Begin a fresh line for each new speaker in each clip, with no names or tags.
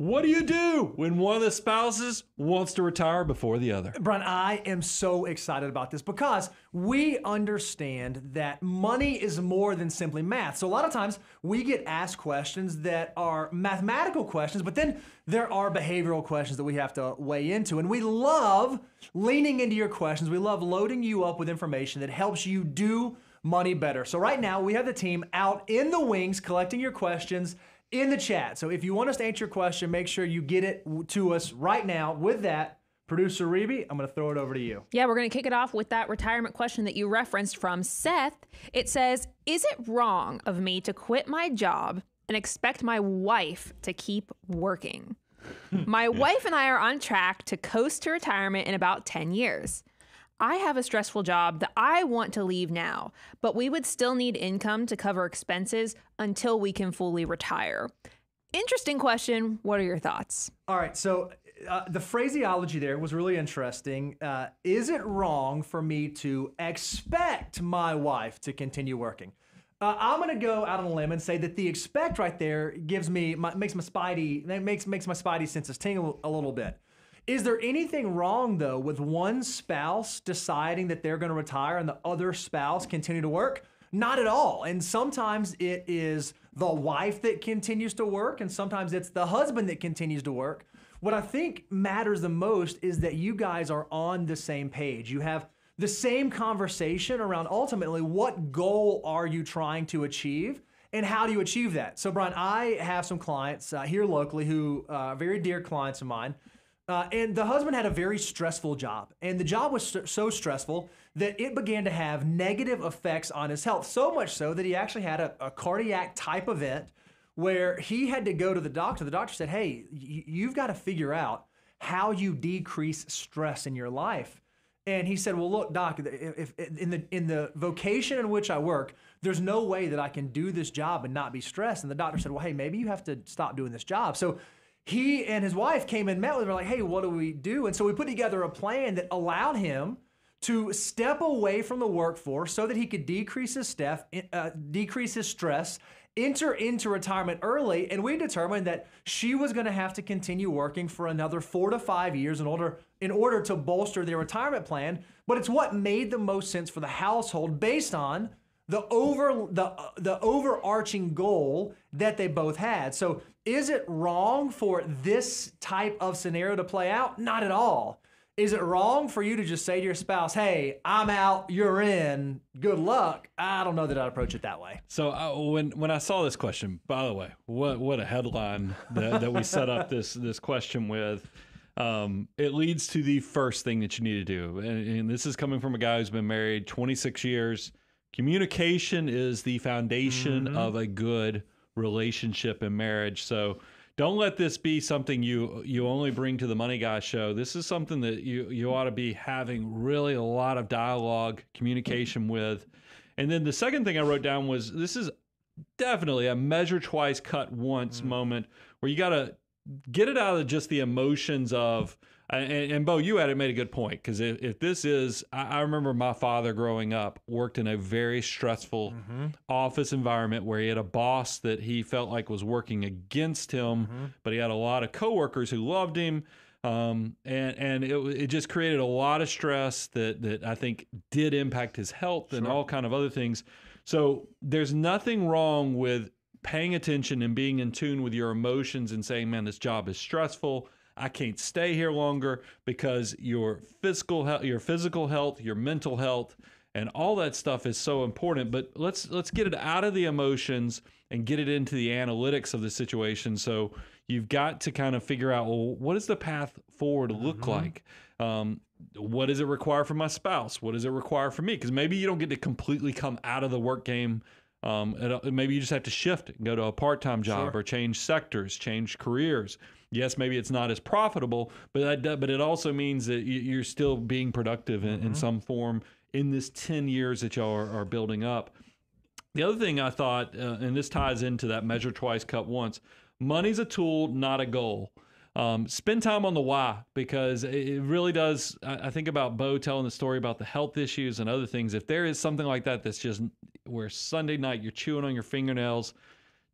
What do you do when one of the spouses wants to retire before the other?
Brian, I am so excited about this because we understand that money is more than simply math. So, a lot of times we get asked questions that are mathematical questions, but then there are behavioral questions that we have to weigh into. And we love leaning into your questions. We love loading you up with information that helps you do money better. So, right now we have the team out in the wings collecting your questions in the chat. So if you want us to answer your question, make sure you get it to us right now. With that, producer Reby, I'm going to throw it over to you.
Yeah, we're going to kick it off with that retirement question that you referenced from Seth. It says, "Is it wrong of me to quit my job and expect my wife to keep working?" my wife and I are on track to coast to retirement in about 10 years. I have a stressful job that I want to leave now, but we would still need income to cover expenses until we can fully retire. Interesting question. What are your thoughts?
All right. So uh, the phraseology there was really interesting. Uh, is it wrong for me to expect my wife to continue working? Uh, I'm gonna go out on a limb and say that the expect right there gives me my, makes my spidey makes makes my spidey senses tingle a little bit. Is there anything wrong though with one spouse deciding that they're going to retire and the other spouse continue to work? Not at all. And sometimes it is the wife that continues to work, and sometimes it's the husband that continues to work. What I think matters the most is that you guys are on the same page. You have the same conversation around ultimately what goal are you trying to achieve and how do you achieve that? So, Brian, I have some clients uh, here locally who are uh, very dear clients of mine uh, and the husband had a very stressful job. And the job was st- so stressful that it began to have negative effects on his health. So much so that he actually had a, a cardiac type event where he had to go to the doctor. The doctor said, Hey, y- you've got to figure out how you decrease stress in your life. And he said, "Well, look, doc, if, if, in the in the vocation in which I work, there's no way that I can do this job and not be stressed." And the doctor said, "Well, hey, maybe you have to stop doing this job." So he and his wife came and met with him. Like, hey, what do we do? And so we put together a plan that allowed him to step away from the workforce so that he could decrease his uh, decrease his stress, enter into retirement early. And we determined that she was going to have to continue working for another four to five years in order in order to bolster their retirement plan. But it's what made the most sense for the household based on the over the the overarching goal that they both had. So is it wrong for this type of scenario to play out? Not at all. Is it wrong for you to just say to your spouse, "Hey, I'm out, you're in. Good luck." I don't know that I'd approach it that way.
So uh, when when I saw this question, by the way, what what a headline that, that we set up this this question with. Um, it leads to the first thing that you need to do, and, and this is coming from a guy who's been married 26 years communication is the foundation mm-hmm. of a good relationship and marriage. So don't let this be something you you only bring to the Money Guy show. This is something that you you ought to be having really a lot of dialogue, communication with. And then the second thing I wrote down was this is definitely a measure twice, cut once mm. moment where you got to get it out of just the emotions of and, and Bo, you had it made a good point because if, if this is, I, I, remember my father growing up worked in a very stressful mm-hmm. office environment where he had a boss that he felt like was working against him, mm-hmm. but he had a lot of coworkers who loved him. Um, and and it, it just created a lot of stress that that I think did impact his health sure. and all kind of other things. So there's nothing wrong with paying attention and being in tune with your emotions and saying, "Man, this job is stressful." I can't stay here longer because your physical health, your physical health, your mental health, and all that stuff is so important. But let's let's get it out of the emotions and get it into the analytics of the situation. So you've got to kind of figure out well, what does the path forward look mm-hmm. like? Um, what does it require from my spouse? What does it require from me? Because maybe you don't get to completely come out of the work game um, maybe you just have to shift and go to a part-time job sure. or change sectors, change careers. Yes, maybe it's not as profitable, but that, but it also means that you're still being productive in, mm-hmm. in some form in this 10 years that y'all are, are building up. The other thing I thought, uh, and this ties into that measure twice, cut once, money's a tool, not a goal. Um, spend time on the why because it really does. I think about Bo telling the story about the health issues and other things. If there is something like that that's just where Sunday night you're chewing on your fingernails,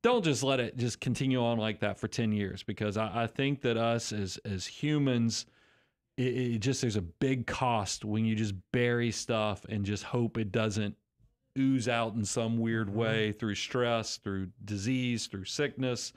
don't just let it just continue on like that for 10 years because I, I think that us as as humans it, it just there's a big cost when you just bury stuff and just hope it doesn't ooze out in some weird way through stress through disease through sickness.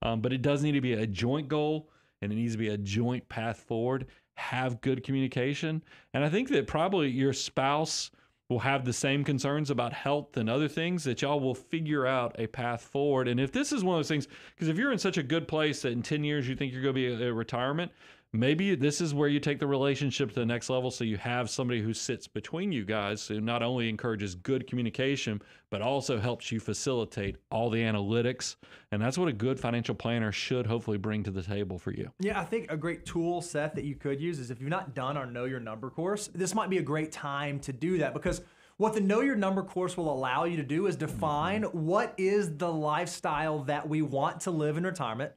Um, but it does need to be a joint goal and it needs to be a joint path forward. Have good communication. And i think that probably your spouse will have the same concerns about health and other things that y'all will figure out a path forward. And if this is one of those things, because if you're in such a good place that in 10 years you think you're going to be a, a retirement, maybe this is where you take the relationship to the next level so you have somebody who sits between you guys who not only encourages good communication but also helps you facilitate all the analytics and that's what a good financial planner should hopefully bring to the table for you
Yeah, I think a great tool set that you could use is if you've not done our Know Your Number course, this might be a great time to do that because what the Know Your Number course will allow you to do is define what is the lifestyle that we want to live in retirement.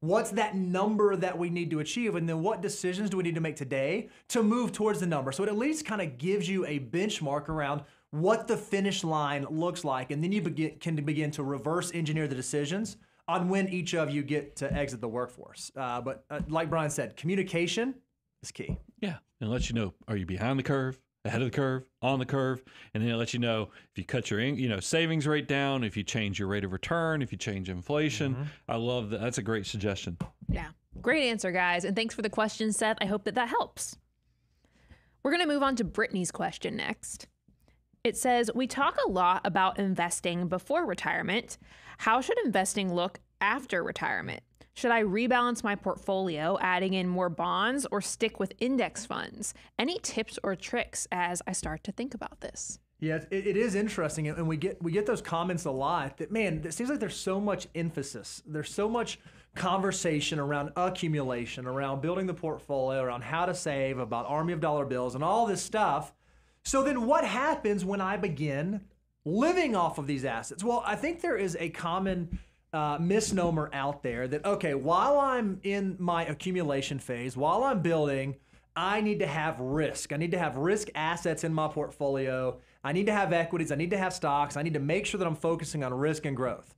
What's that number that we need to achieve? And then what decisions do we need to make today to move towards the number? So it at least kind of gives you a benchmark around what the finish line looks like. And then you begin, can begin to reverse engineer the decisions on when each of you get to exit the workforce. Uh, but uh, like Brian said, communication is key.
Yeah, and it lets you know are you behind the curve, ahead of the curve, on the curve, and then it lets you know if you cut your you know savings rate down, if you change your rate of return, if you change inflation. Mm-hmm. I love that. That's a great suggestion.
Yeah. Great answer, guys. And thanks for the question, Seth. I hope that that helps. We're going to move on to Brittany's question next. It says, We talk a lot about investing before retirement. How should investing look after retirement? Should I rebalance my portfolio, adding in more bonds, or stick with index funds? Any tips or tricks as I start to think about this?
Yeah, it, it is interesting, and we get we get those comments a lot. That man, it seems like there's so much emphasis, there's so much conversation around accumulation, around building the portfolio, around how to save, about army of dollar bills, and all this stuff. So then, what happens when I begin living off of these assets? Well, I think there is a common uh, misnomer out there that okay, while I'm in my accumulation phase, while I'm building. I need to have risk. I need to have risk assets in my portfolio. I need to have equities. I need to have stocks. I need to make sure that I'm focusing on risk and growth.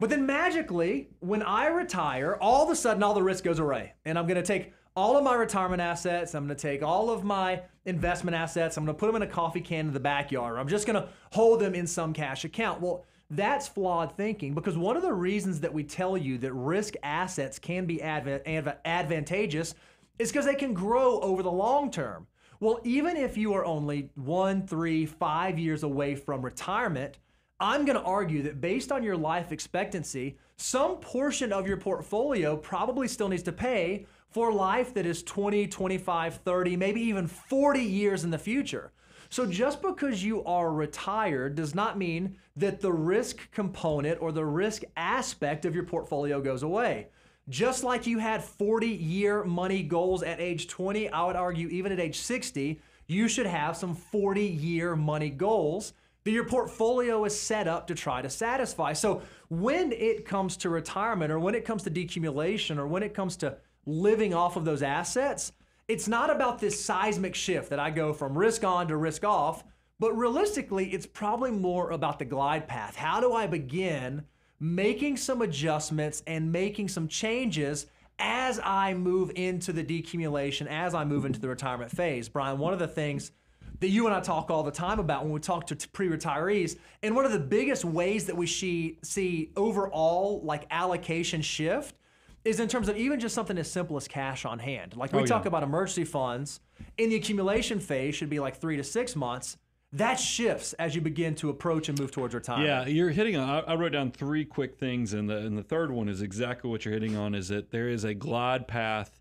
But then magically, when I retire, all of a sudden all the risk goes away. And I'm going to take all of my retirement assets, I'm going to take all of my investment assets, I'm going to put them in a coffee can in the backyard. Or I'm just going to hold them in some cash account. Well, that's flawed thinking because one of the reasons that we tell you that risk assets can be adva- adva- advantageous is because they can grow over the long term. Well, even if you are only one, three, five years away from retirement, I'm going to argue that based on your life expectancy, some portion of your portfolio probably still needs to pay for life that is 20, 25, 30, maybe even 40 years in the future. So just because you are retired does not mean that the risk component or the risk aspect of your portfolio goes away. Just like you had 40 year money goals at age 20, I would argue even at age 60, you should have some 40 year money goals that your portfolio is set up to try to satisfy. So when it comes to retirement or when it comes to decumulation or when it comes to living off of those assets, it's not about this seismic shift that I go from risk on to risk off, but realistically, it's probably more about the glide path. How do I begin making some adjustments and making some changes as I move into the decumulation, as I move into the retirement phase? Brian, one of the things that you and I talk all the time about when we talk to pre retirees, and one of the biggest ways that we see, see overall like allocation shift is in terms of even just something as simple as cash on hand. Like we
Oh,
talk
yeah.
about emergency funds in the accumulation phase should be like three to six months. That shifts as you begin to approach and move towards retirement.
Yeah, you're hitting on. I, wrote down three quick things, and the and the third one is exactly what you're hitting on. Is that there is a glide path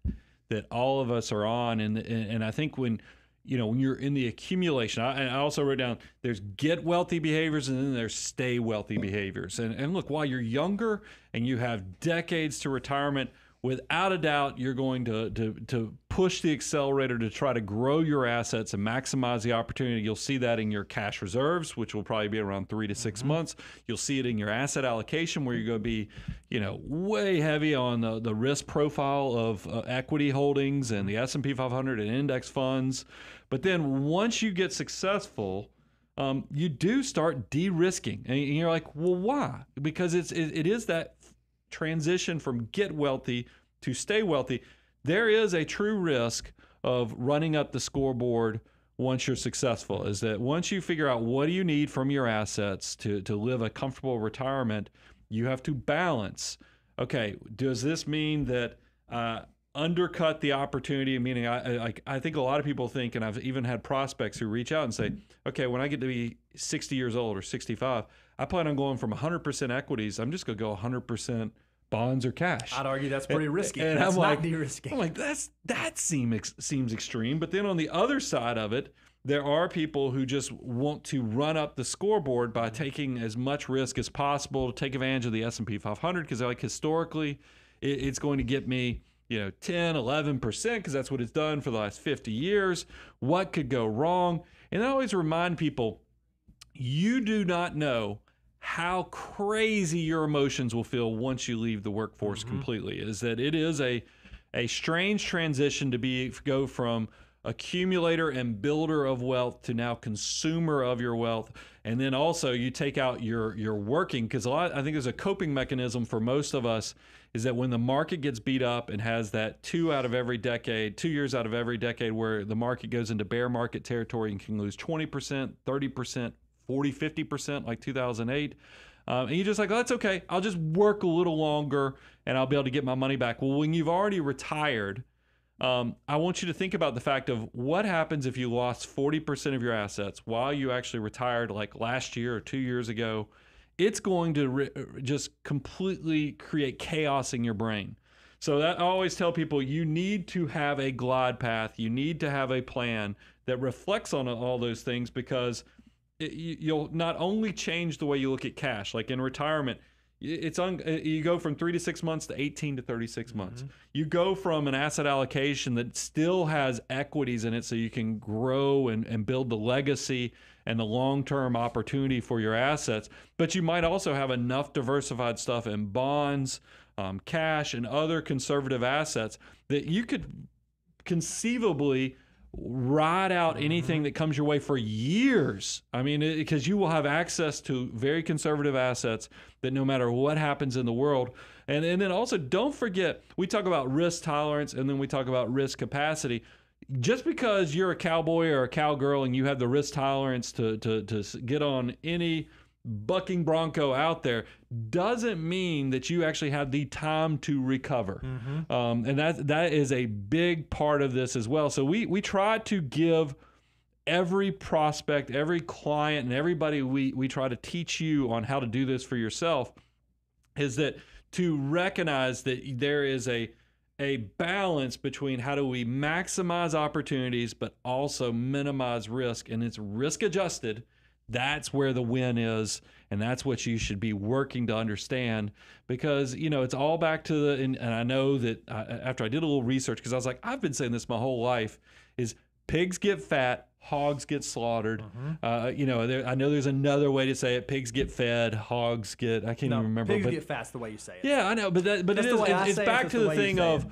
that all of us are on, and and, and I think when you know when you're in the accumulation, I, I also wrote down there's get wealthy behaviors, and then there's stay wealthy behaviors. And and look, while you're younger and you have decades to retirement. Without a doubt, you're going to, to to push the accelerator to try to grow your assets and maximize the opportunity. You'll see that in your cash reserves, which will probably be around three to 6 months. You'll see it in your asset allocation, where you're going to be, you know, way heavy on the, the risk profile of uh, equity holdings and the S and P 500 and index funds. But then once you get successful, um, you do start de-risking, and you're like, well, why? Because it's it, it is that transition from get wealthy to stay wealthy. There is a true risk of running up the scoreboard once you're successful. Is that once you figure out what do you need from your assets to to live a comfortable retirement, you have to balance. Okay, does this mean that uh, undercut the opportunity? Meaning, I, I I think a lot of people think, and I've even had prospects who reach out and say, okay, when I get to be 60 years old or 65, I plan on going from 100% equities. I'm just going to go 100% bonds or cash.
I'd argue that's pretty risky.
and
that's
I'm
not
like-
de-risking.
I'm like, that's that seem ex- seems extreme. But then on the other side of it, there are people who just want to run up the scoreboard by mm-hmm. taking as much risk as possible to take advantage of the S&P 500 because like historically it, it's going to get me you know 10 11% because that's what it's done for the last 50 years what could go wrong and i always remind people you do not know how crazy your emotions will feel once you leave the workforce mm-hmm. completely is that it is a a strange transition to be go from accumulator and builder of wealth to now consumer of your wealth. And then also you take out your your working because a lot i think there's a coping mechanism for most of us is that when the market gets beat up and has that two out of every decade two years out of every decade where the market goes into bear market territory and can lose 20% 30% 40 50% like 2008 um, and you're just like, oh, that's okay. I'll just work a little longer and I'll be able to get my money back. Well, when you've already retired, um, I want you to think about the fact of what happens if you lost 40% of your assets while you actually retired, like last year or two years ago. It's going to re- just completely create chaos in your brain. So that I always tell people you need to have a glide path. You need to have a plan that reflects on all those things because it, you- you'll not only change the way you look at cash, like in retirement, it's un, uh, you go from three to six months to 18 to 36 months. You go from an asset allocation that still has equities in it so you can grow and, and build the legacy and the long term opportunity for your assets. But you might also have enough diversified stuff in bonds, um, cash, and other conservative assets that you could conceivably ride out mm-hmm. anything that comes your way for years. I mean, because you will have access to very conservative assets that no matter what happens in the world. And, and then also, don't forget, we talk about risk tolerance and then we talk about risk capacity. Just because you're a cowboy or a cowgirl and you have the risk tolerance to, to, to get on any bucking bronco out there doesn't mean that you actually have the time to recover. Um, and that that is a big part of this as well. So we we try to give every prospect every client and everybody we we try to teach you on how to do this for yourself is that to recognize that there is a a balance between how do we maximize opportunities but also minimize risk. And it's risk adjusted that's where the win is and that's what you should be working to understand because you know it's all back to the and, and i know that I, after i did a little research because i was like i've been saying this my whole life is pigs get fat hogs get slaughtered mm-hmm. uh, uh, you know there, i know there's another way to say it pigs get fed hogs get i can't
no,
even remember
pigs
but
get fast the way you say it.
yeah, I know, but that, but it
That's
is. It's, it's
it,
back to
the
the thing of.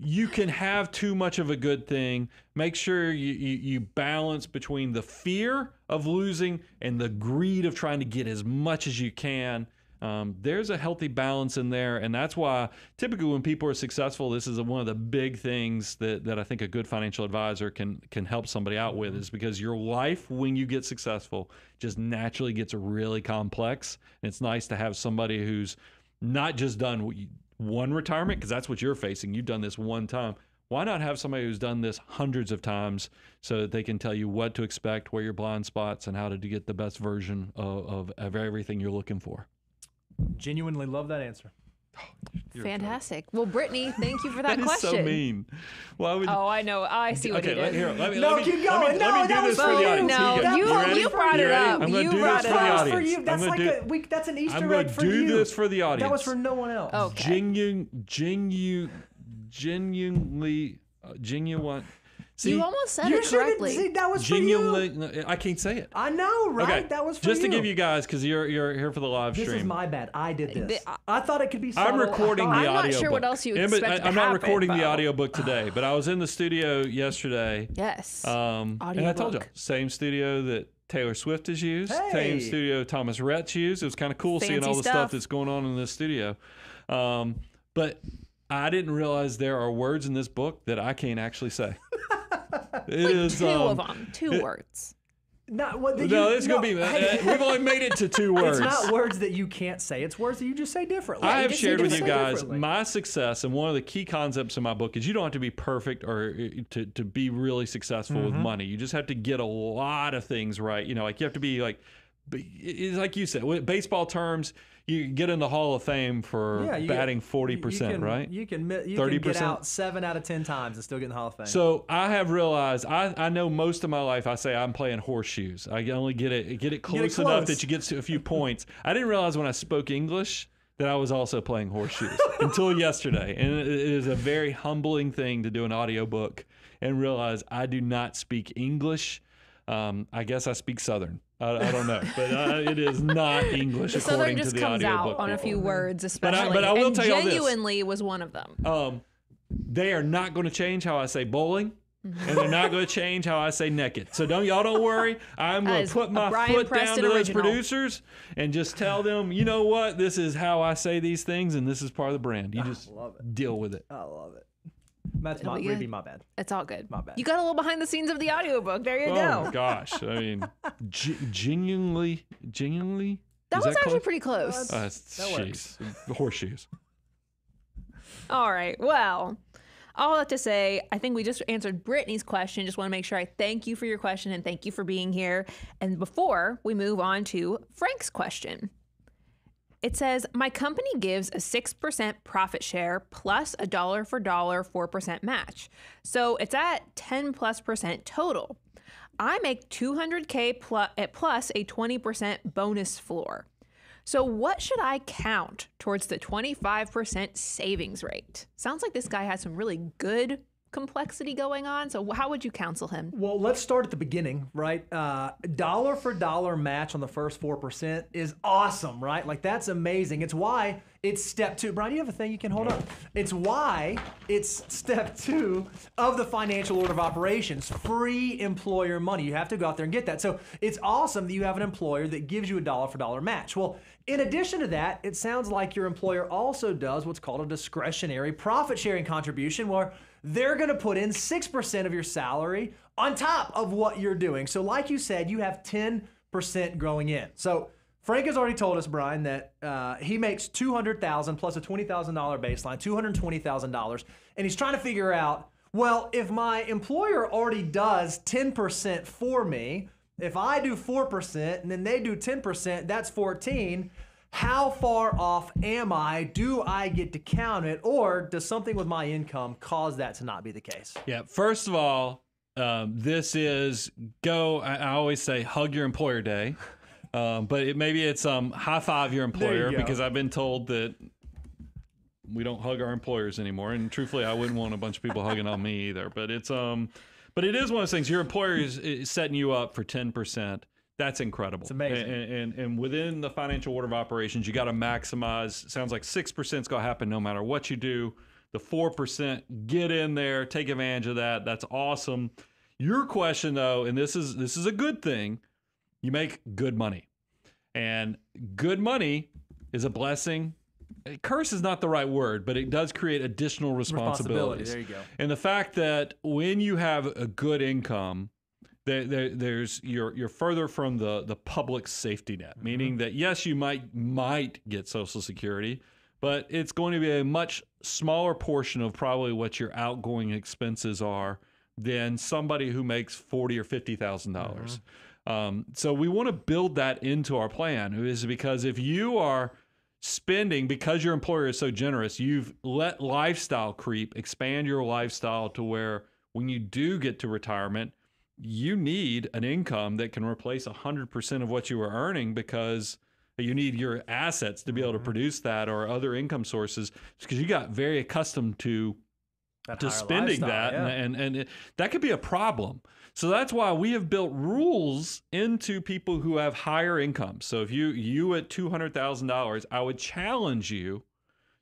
You can have too much of a good thing. Make sure you, you you balance between the fear of losing and the greed of trying to get as much as you can. Um, there's a healthy balance in there, and that's why typically when people are successful, this is one of the big things that, that I think a good financial advisor can can help somebody out with is because your life when you get successful just naturally gets really complex, and it's nice to have somebody who's not just done what you- one retirement because that's what you're facing. You've done this one time. Why not have somebody who's done this hundreds of times so that they can tell you what to expect, where your blind spots, and how to get the best version of, of, of everything you're looking for?
Genuinely love that answer.
Fantastic. Well, Brittany, thank you for that,
That is
question.
so mean. Why would you?
Oh, I know. I see what
okay,
he
let,
did.
here, let me,
No,
let me,
keep
let me,
going. No,
let me
that
do
was
this for
for
the audience.
No,
Here
you-
ready?
you brought it
ready?
up.
I'm
You
do
brought
this
it
for
up.
For you. That's like
gonna
a we, that's an Easter
I'm
egg
gonna do this for the audience.
That was for no one else.
Okay.
Genu, genu, genuinely, uh, genuine. See,
you almost said
You
it correctly.
see that was for you.
genuinely. no, I can't say it.
I know, right?
Okay,
That was for
just
you.
to give you guys because you're you're here for the live
This
stream.
This is my bad. I did this.
The-
I thought it could be. Subtle.
I'm recording the audio.
I'm not
audio.
sure what else you
yeah, but
expected
I,
to
I'm not
happen,
recording the
but-
audiobook today, but I was in the studio yesterday.
yes.
Um, and I told you, same studio that Taylor Swift has used,
Hey.
same studio Thomas Rhett's used. It was kind of cool seeing all the stuff.
stuff.
that's going on in this studio. Um, but I didn't realize there are words in this book that I can't actually say. It is,
Two
um,
of them, two words.
Not what.
No,
you-
it's gonna be.
hey,
uh, we've only made it to two words.
It's not words that you can't say. It's words that you just say differently.
I have shared with you guys my success, and one of the key concepts in my book is you don't have to be perfect or uh, to, to be really successful with money. You just have to get a lot of things right. You know, like you have to be like, it's like you said, with baseball terms, you get in the Hall of Fame for
Yeah,
batting forty percent, right?
You can mi- you can get
30%?
out seven out of ten times and still get in the Hall of Fame.
So I have realized I, I know most of my life I say I'm playing horseshoes. I only get it get it close, enough
close.
that you get to a few points. I didn't realize when I spoke English that I was also playing horseshoes until yesterday. And it it is a very humbling thing to do an audiobook and realize I do not speak English. Um, I guess I speak Southern. I, I don't know, but uh, it is not English
The
according
Southern
to
just
the
comes
audiobook.
out on a few words, especially.
but I will
and
tell you all this.
genuinely was one of them.
um, they are not going to change how I say bowling. And they're not going to change how I say naked. So don't y'all don't worry. I'm going to put my
Brian
foot down
Preston
to those
original.
producers and just tell them, you know what, this is how I say these things, and this is part of the brand. You just
love it.
deal with it.
I love it. That's
It'll
my,
be
really my bad.
It's all good.
My bad.
You got a little behind the scenes of the audiobook. There you
Oh
go.
my gosh! I mean, ge- genuinely, genuinely.
that
is
was actually
close?
pretty close.
Uh,
That works.
Horseshoes.
All right. Well, all that to say, I think we just answered Brittany's question. Just want to make sure I thank you for your question and thank you for being here. And before we move on to Frank's question, it says My company gives a 6% profit share plus a dollar for dollar 4% match. So it's at 10 plus percent total. I make 200K plus, eh, plus a 20% bonus floor. So, what should I count towards the 25% savings rate? Sounds like this guy has some really good complexity going on. So, how would you counsel him?
Well, let's start at the beginning, right? Uh, dollar for dollar match on the first 4% is awesome, right? Like, that's amazing. It's why it's step two. Brian, you have a thing you can hold up. It's why it's step two of the financial order of operations free employer money. You have to go out there and get that. So, it's awesome that you have an employer that gives you a dollar for dollar match. Well, in addition to that, it sounds like your employer also does what's called a discretionary profit sharing contribution, where they're to put in 6% of your salary on top of what you're doing. So, like you said, you have 10% growing in. So, Frank has already told us, Brian, that uh, he makes 200000 plus a $20,000 baseline, $220,000. And he's trying to figure out, well, if my employer already does 10% for me, if I do 4% and then they do 10%, that's 14. How far off am I? Do I get to count it? Or does something with my income cause that to not be the case?
Yeah. First of all, um, this is go. I, I always say hug your employer day, um, but it, maybe it's um, high five your employer
go.
because I've been told that we don't hug our employers anymore. And truthfully, I wouldn't want a bunch of people hugging on me either. But it's um, but it is one of those things. Your employer is, is setting you up for ten percent. That's incredible. It's
amazing.
And, and and within the financial order of operations, you got to maximize. Sounds like six percent is going to happen no matter what you do. The four percent, get in there, take advantage of that. That's awesome. Your question though, and this is this is a good thing. You make good money, and good money is a blessing. Curse is not the right word, but it does create additional
Responsibility,
responsibilities.
there you go.
And the fact that when you have a good income, there, there, there's you're you're further from the the public safety net,
Mm-hmm.
meaning that yes, you might might get Social Security, but it's going to be a much smaller portion of probably what your outgoing expenses are than somebody who makes forty or fifty thousand dollars. Um, so we want to build that into our plan, is because if you are spending because your employer is so generous, you've let lifestyle creep expand your lifestyle to where when you do get to retirement, you need an income that can replace 100% of what you were earning because you need your assets to be able to mm-hmm. produce that or other income sources because you got very accustomed to
That
to spending that
yeah.
and, and and it, that could be a problem. So that's why we have built rules into people who have higher incomes. So if you you at $200000 i would challenge you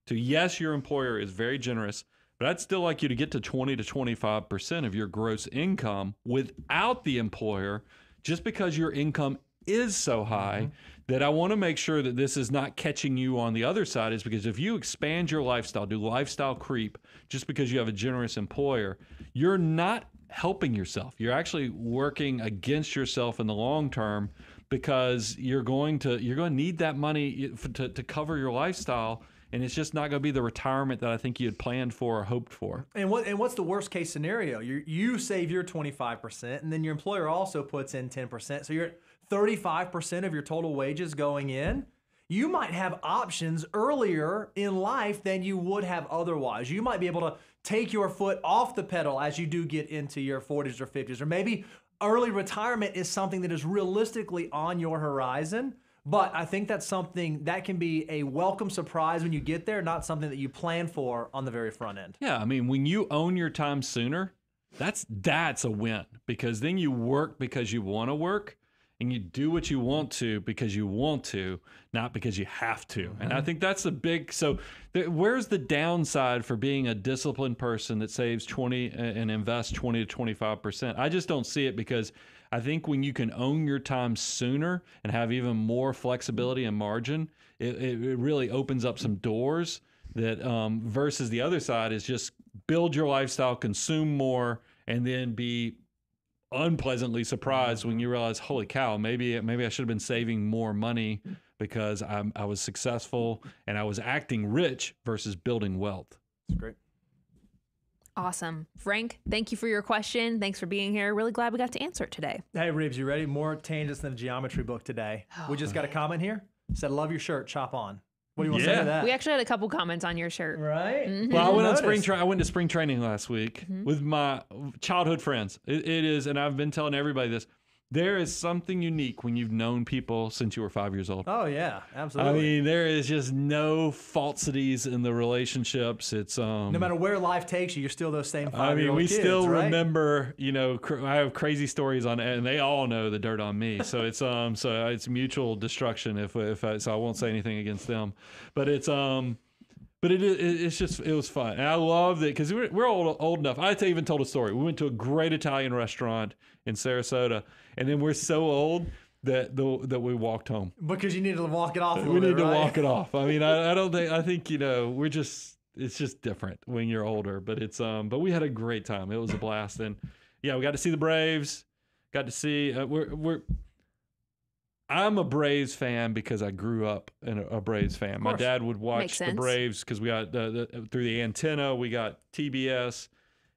to yes your employer is very generous but i'd still like you to get to 20 to 25% of your gross income without the employer just because your income is so high mm-hmm. that I want to make sure that this is not catching you on the other side is because if you expand your lifestyle, do lifestyle creep just because you have a generous employer, you're not helping yourself. You're actually working against yourself in the long term because you're going to you're going to need that money to, to cover your lifestyle and it's just not going to be the retirement that I think you had planned for or hoped for.
And what and what's the worst case scenario? You you save your 25% and then your employer also puts in 10%. So you're at 35% of your total wages going in. You might have options earlier in life than you would have otherwise. You might be able to take your foot off the pedal as you do get into your 40s or 50s or maybe early retirement is something that is realistically on your horizon. But I think that's something that can be a welcome surprise when you get there, not something that you plan for on the very front end.
Yeah, I mean, when you own your time sooner, that's that's a win because then you work because you want to work and you do what you want to because you want to, not because you have to. And I mm-hmm. think that's the big. So, th- where's the downside for being a disciplined person that saves twenty uh, and invests twenty to twenty five percent? I just don't see it because I think when you can own your time sooner and have even more flexibility and margin, it, it, really opens up some doors. That um, versus the other side is just build your lifestyle, consume more, and then be unpleasantly surprised when you realize, holy cow, maybe maybe I should have been saving more money because I'm, I was successful and I was acting rich versus building wealth.
It's great.
Awesome. Frank, thank you for your question. Thanks for being here. Really glad we got to answer it today.
Hey, Reeves, you ready? More tangents than a geometry book today. we just got a oh. comment here. Said, love your shirt, chop on. What do you want to say to that?
We actually had a couple comments on your shirt.
right? Mm-hmm.
Well, I went on spring. Tra- I went to spring training last week mm-hmm. with my childhood friends. It, it is, and I've been telling everybody this. There is something unique when you've known people since you were five years old.
Oh, yeah, absolutely.
I mean, there is just no falsities in the relationships. It's um,
no matter where life takes you, you're still those same
I mean, we
kids,
still
right?
remember, you know, cr- I have crazy stories on, and they all know the dirt on me. So it's um, so it's mutual destruction. If if I, so, I won't say anything against them, but it's um, but it, it it's just it was fun, and I love that because we're we're old old enough. I even told a story. We went to a great Italian restaurant in Sarasota, and then we're so old that the, that we walked home.
Because you need to walk it off a
We need
bit,
to
right?
walk it off. I mean, I, I don't think I think you know we're just it's just different when you're older. But it's um, but we had a great time. It was a blast, and yeah, we got to see the Braves. Got to see uh, we're we're. I'm a Braves fan because I grew up in a, a Braves fan. My dad would watch
Makes
the
sense.
Braves because we got the, the, through the antenna. We got TBS,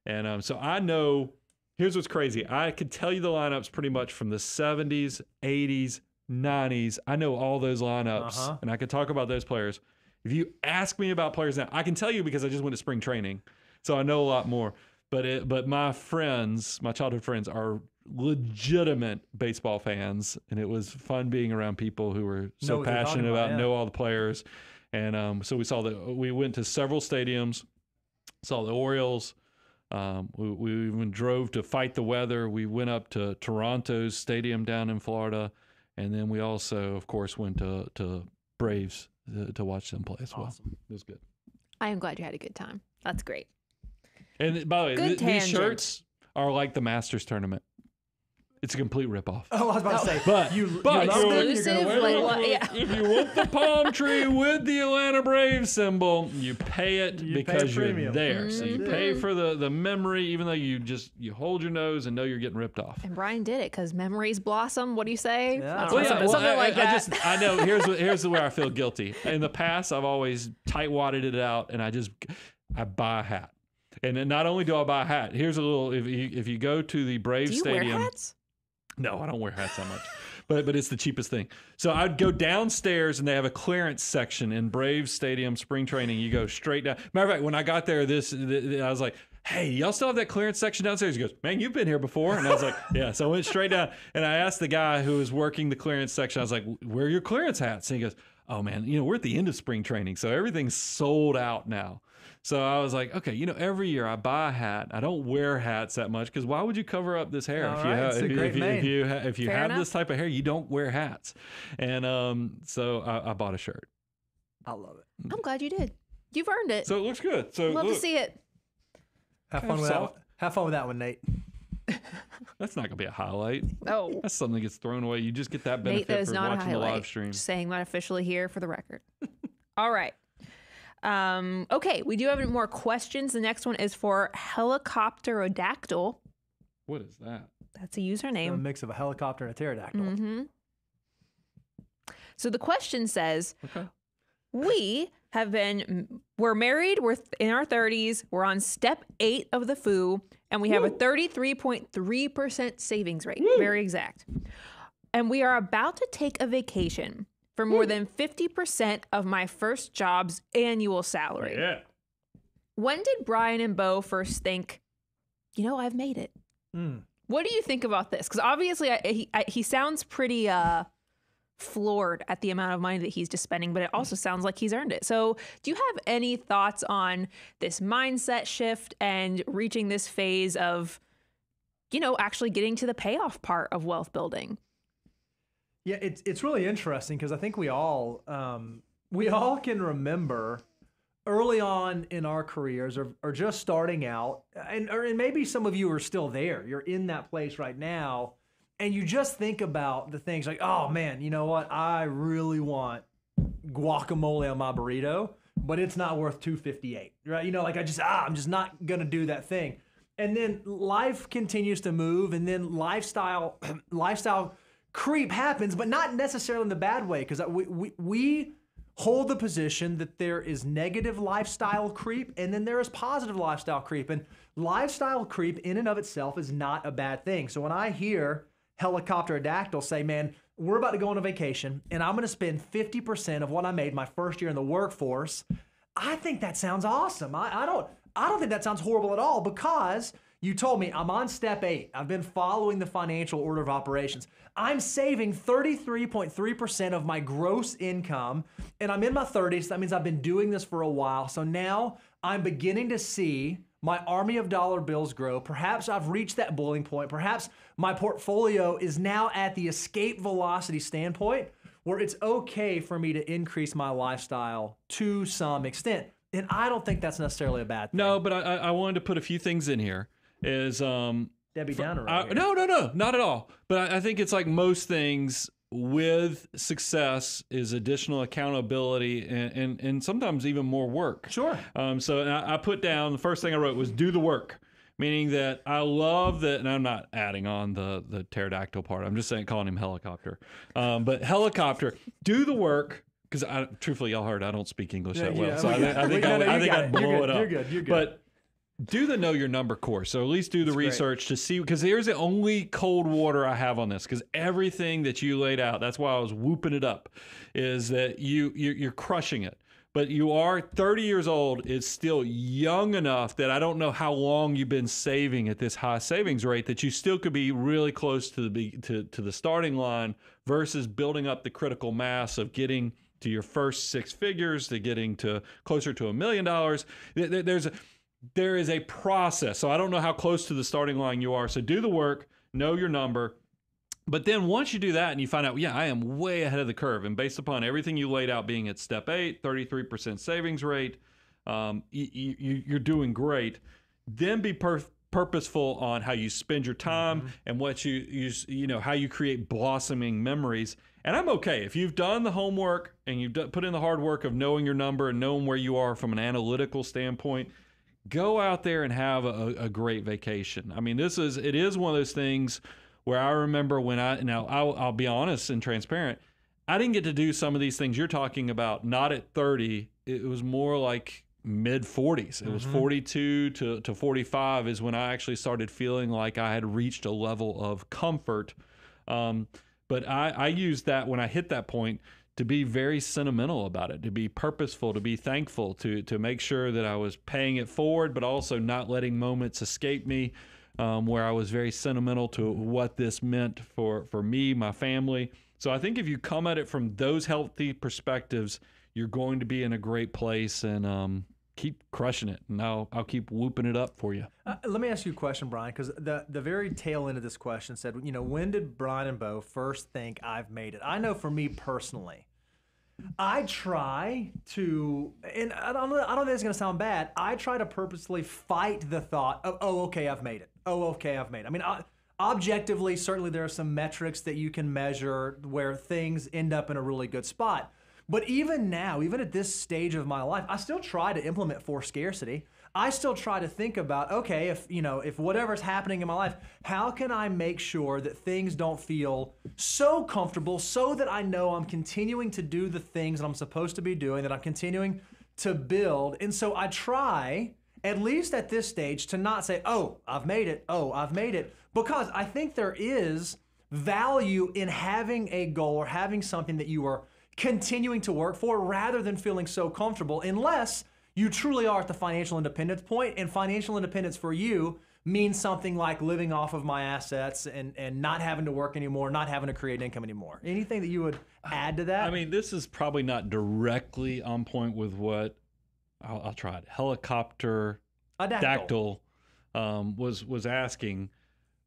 and um, so I know. Here's what's crazy. I could tell you the lineups pretty much from the 70s, 80s, 90s. I know all those lineups,
Uh-huh.
and I could talk about those players. If you ask me about players now, I can tell you because I just went to spring training, so I know a lot more. But it, but my friends, my childhood friends, are legitimate baseball fans, and it was fun being around people who were so
what they're talking
passionate
about,
about,
yeah.
know all the players. And um, so we saw that we went to several stadiums, saw the Orioles. Um, we, we even drove to fight the weather. We went up to Toronto's stadium down in Florida, and then we also, of course, went to to Braves to, to watch them play as well.
Awesome.
It was good.
I am glad you had a good time. That's great.
And by the way, th- these shirts are like the Masters tournament. It's a complete ripoff.
Oh, I was about to say,
But
you,
but
you love
you're-
them, you're
Exclusive, like what- yeah.
if you want the palm tree with the Atlanta Braves symbol, you pay it
You pay
because you're
premium.
there. So you pay
Mm-hmm.
for the the memory, even though you just you hold your nose and know you're getting ripped off.
And Brian did it because memories blossom. What do you say?
Yeah.
That's
Well,
what-
yeah,
something,
well,
something
I,
like
I,
that.
I just I know here's what, here's where I feel guilty. In the past, I've always tight wadded it out, and I just I buy a hat. And then not only do I buy a hat, here's a little. If you if you go to the Braves
do you
Stadium,
wear hats?
No, I don't wear hats that much, but but it's the cheapest thing. So I'd go downstairs and they have a clearance section in Braves Stadium spring training. You go straight down. Matter of fact, when I got there, this th- th- I was like, "Hey, y'all still have that clearance section downstairs?" He goes, "Man, you've been here before," and I was like, "Yeah." So I went straight down and I asked the guy who was working the clearance section. I was like, "Where are your clearance hats?" And he goes, "Oh man, you know we're at the end of spring training, so everything's sold out now." So I was like, okay, you know, every year I buy a hat. I don't wear hats that much because why would you cover up this hair
All
if you have if, you- if you, if you ha- if you
Fair
have
enough.
this type of hair, you don't wear hats. And um, so I, I bought a shirt.
I love it.
I'm glad you did. You've earned it.
So it looks good. So
Love
look,
to see it.
Have fun with that. One. Have fun with that one, Nate.
That's not gonna be a highlight.
Oh,
That's something that gets thrown away. You just get that
Nate,
benefit
that is
for
not a
watching the live stream.
Just saying that officially here for the record. All right. Um, okay, we do have more questions. The next one is for Helicopterodactyl.
What is that?
That's a username.
A mix of a helicopter and a pterodactyl.
hmm So the question says,
Okay.
we have been we're married we're in our 30s we're on step 8 of the foo and we have a 33.3% savings rate very exact and we are about to take a vacation for more than 50% of my first job's annual salary
Yeah.
when did brian and bo first think you know i've made it
Mm.
what do you think about this because obviously I, he, I, he sounds pretty uh floored at the amount of money that he's just spending, but it also sounds like he's earned it. So, do you have any thoughts on this mindset shift and reaching this phase of, you know, actually getting to the payoff part of wealth building?
Yeah, it's it's really interesting because I think we all um, we all can remember early on in our careers or, or just starting out, and or and maybe some of you are still there. You're in that place right now, and you just think about the things like, oh man, you know what? I really want guacamole on my burrito, but it's not worth 258. Right? You know, like I just ah, I'm just not gonna do that thing. And then life continues to move, and then lifestyle lifestyle creep happens, but not necessarily in the bad way, because uh, we, we we hold the position that there is negative lifestyle creep and then there is positive lifestyle creep. And lifestyle creep in and of itself is not a bad thing. So when I hear Helicopterodactyl say, man, we're about to go on a vacation and I'm going to spend 50% of what I made my first year in the workforce, I think that sounds awesome. I, I don't I don't think that sounds horrible at all because you told me I'm on step eight. I've been following the financial order of operations. I'm saving 33.3% of my gross income, and I'm in my 30s. That means I've been doing this for a while. So now I'm beginning to see my army of dollar bills grow. Perhaps I've reached that boiling point. Perhaps my portfolio is now at the escape velocity standpoint where it's okay for me to increase my lifestyle to some extent. And I don't think that's necessarily a bad thing.
No, but I, I I wanted to put a few things in here. Is um
Debbie Downer.
I,
here.
no, no, no, not at all. But I, I think it's like most things with success is additional accountability and, and, and sometimes even more work.
Sure.
Um, so I, I put down the first thing I wrote was do the work, meaning that I love that, and I'm not adding on the the pterodactyl part. I'm just saying calling him helicopter. Um, but helicopter, do the work. Because I, truthfully, y'all heard I don't speak English that well, so I, I think I, I, think
I
blow
You're
it up.
You're good. You're good.
But do the know your number course. So at least do the
great.
research to see because here's the only cold water I have on this because everything that you laid out, that's why I was whooping it up, is that you you're, you're crushing it. But you are 30 years old. It's still young enough that I don't know how long you've been saving at this high savings rate that you still could be really close to the to to the starting line versus building up the critical mass of getting to your first six figures to getting to closer to a million dollars. There- there- There's a, there is a process. So I don't know how close to the starting line you are. So do the work, know your number. But then once you do that and you find out, yeah, I am way ahead of the curve. And based upon everything you laid out being at step eight, 33% savings rate, um, you, you, you're doing great. Then be per- purposeful on how you spend your time and what you, you, you know, how you create blossoming memories. And I'm okay. If you've done the homework and you've put in the hard work of knowing your number and knowing where you are from an analytical standpoint, go out there and have a, a great vacation. I mean, this is it is one of those things where I remember when I now I'll, I'll be honest and transparent. I didn't get to do some of these things you're talking about. Not at 30. It was more like mid 40s. It was 42 to, to 45 is when I actually started feeling like I had reached a level of comfort. Um, but I, I used that when I hit that point to be very sentimental about it, to be purposeful, to be thankful, to to make sure that I was paying it forward, but also not letting moments escape me, um, where I was very sentimental to what this meant for for me, my family. So I think if you come at it from those healthy perspectives, you're going to be in a great place and um, keep crushing it. And I'll I'll keep whooping it up for you.
Uh, let me ask you a question, Brian, because the, the very tail end of this question said, you know, when did Brian and Bo first think I've made it? I know for me personally, I try to, and I don't, I don't think it's going to sound bad. I try to purposely fight the thought of, oh, okay, I've made it. Oh, okay, I've made it. I mean, I, objectively, certainly there are some metrics that you can measure where things end up in a really good spot. But even now, even at this stage of my life, I still try to implement for scarcity. I still try to think about, okay, if you know, if whatever's happening in my life, how can I make sure that things don't feel so comfortable so that I know I'm continuing to do the things that I'm supposed to be doing, that I'm continuing to build. And so I try, at least at this stage, to not say, oh, I've made it, oh, I've made it, because I think there is value in having a goal or having something that you are continuing to work for rather than feeling so comfortable, unless you truly are at the financial independence point, and financial independence for you means something like living off of my assets and, and not having to work anymore, not having to create income anymore. Anything that you would add to that?
I mean, this is probably not directly on point with what I'll, I'll try it. Helicopter
A
dactyl um, was was asking,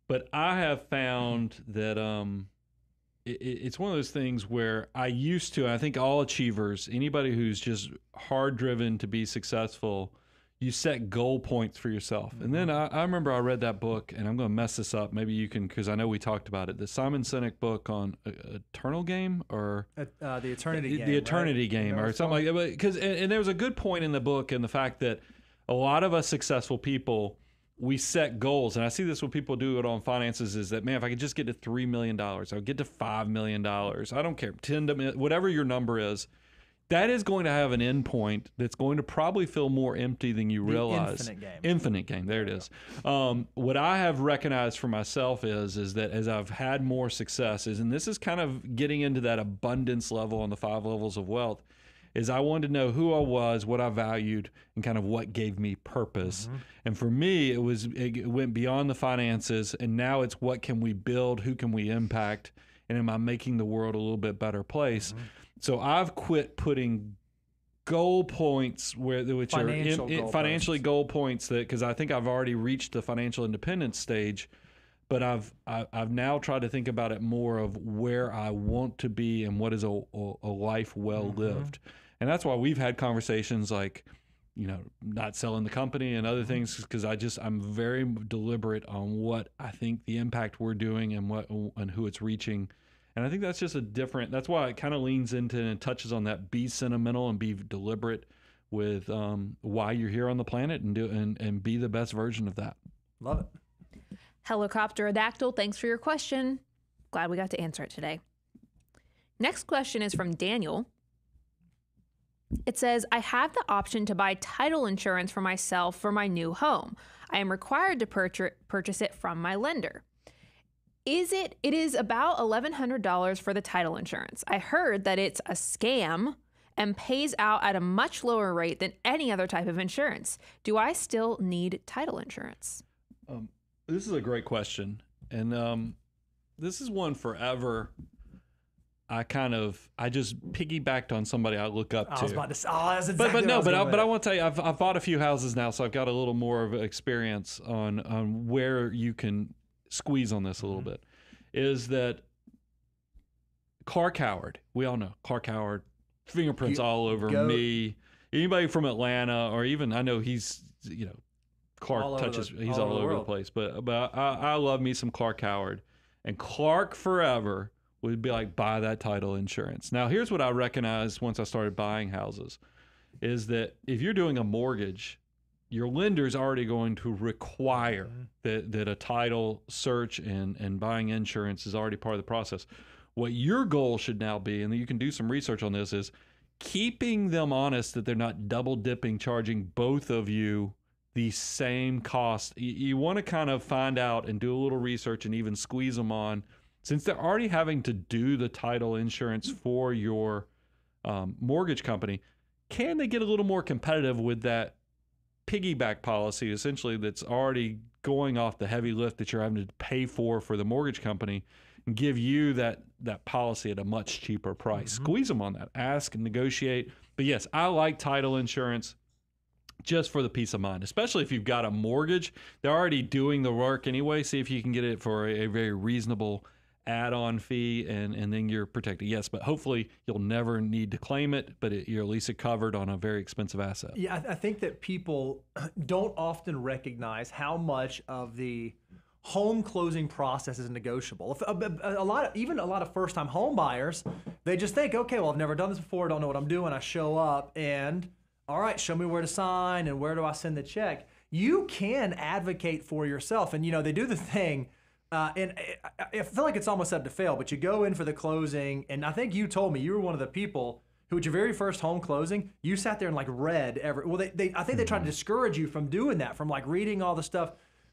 but I have found that um, it's one of those things where I used to. I think all achievers, anybody who's just hard driven to be successful, you set goal points for yourself. And then I, I remember I read that book, and I'm going to mess this up. Maybe you can, because I know we talked about it. The Simon Sinek book on uh, Eternal Game or
Uh, the eternity
the,
game.
the
right?
eternity game
Remember
or something like that. Because and, and there was a good point in the book and the fact that a lot of us successful people we set goals, and I see this when people do it on finances. Is that man? If I could just get to three million dollars, I would get to five million dollars. I don't care, ten to whatever your number is. That is going to have an end point that's going to probably feel more empty than you realize.
infinite game.
Infinite game. There it is. Um, what I have recognized for myself is is that as I've had more successes, and this is kind of getting into that abundance level on the five levels of wealth, is I wanted to know who I was, what I valued, and kind of what gave me purpose. And for me, it was it went beyond the finances, and now it's what can we build, who can we impact, and am I making the world a little bit better place? So I've quit putting goal points where which
Financial
are in, in-
goal
financially goal points that because I think I've already reached the financial independence stage but I've I, I've now tried to think about it more of where I want to be and what is a, a, a life well
Mm-hmm.
Lived, and that's why we've had conversations like, you know, not selling the company and
Mm-hmm.
other things because I just I'm very deliberate on what I think the impact we're doing and what and who it's reaching, and I think that's just a different. That's why it kind of leans into and touches on that be sentimental and be deliberate with um, why you're here on the planet and do and and be the best version of that.
Love it.
Helicopterodactyl, thanks for your question. Glad we got to answer it today. Next question is from Daniel. It says, I have the option to buy title insurance for myself for my new home. I am required to purchase it from my lender. Is it it is about $1100 for the title insurance. I heard that it's a scam and pays out at a much lower rate than any other type of insurance. Do I still need title insurance?
This is a great question, and um, this is one forever. I kind of I just piggybacked on somebody I look up
I
to.
was about to say, oh, that's exactly
but but
what I
no,
was
but I, but I want to tell you, I've I've bought a few houses now, so I've got a little more of experience on on where you can squeeze on this a little
Mm-hmm.
bit. Is that Clark Howard? We all know Clark Howard, fingerprints
You-
all over
go-
me. Anybody from Atlanta, or even I know he's you know Clark
All
touches.
the-
he's
all
all,
over the
the place, but but I, I love me some Clark Howard, and Clark forever would be like buy that title insurance. Now here's what I recognized once I started buying houses, is that if you're doing a mortgage, your lender's already going to require mm-hmm. that that a title search and and buying insurance is already part of the process. What your goal should now be, and you can do some research on this, is keeping them honest that they're not double dipping, charging both of you the same cost. You, you want to kind of find out and do a little research and even squeeze them on, since they're already having to do the title insurance for your um, mortgage company. Can they get a little more competitive with that piggyback policy, essentially, that's already going off the heavy lift that you're having to pay for for the mortgage company? and give you that that policy at a much cheaper price. Squeeze them on that. Ask and negotiate. But yes, I like title insurance just for the peace of mind, especially if you've got a mortgage. They're already doing the work anyway. See if you can get it for a, a very reasonable add-on fee, and and then you're protected. Yes, but hopefully you'll never need to claim it, but it, you're at least covered on a very expensive asset.
Yeah, I, I think that people don't often recognize how much of the home closing process is negotiable. A, a, a lot of, even a lot of first time home buyers, they just think, okay, well, I've never done this before, I don't know what I'm doing. I show up and, all right, show me where to sign and where do I send the check. You can advocate for yourself. And, you know, they do the thing. Uh, and I, I feel like it's almost up to fail, but you go in for the closing, and I think you told me you were one of the people who, at your very first home closing, you sat there and like read every. Well, they, they I think they tried to discourage you from doing that, from like reading all the stuff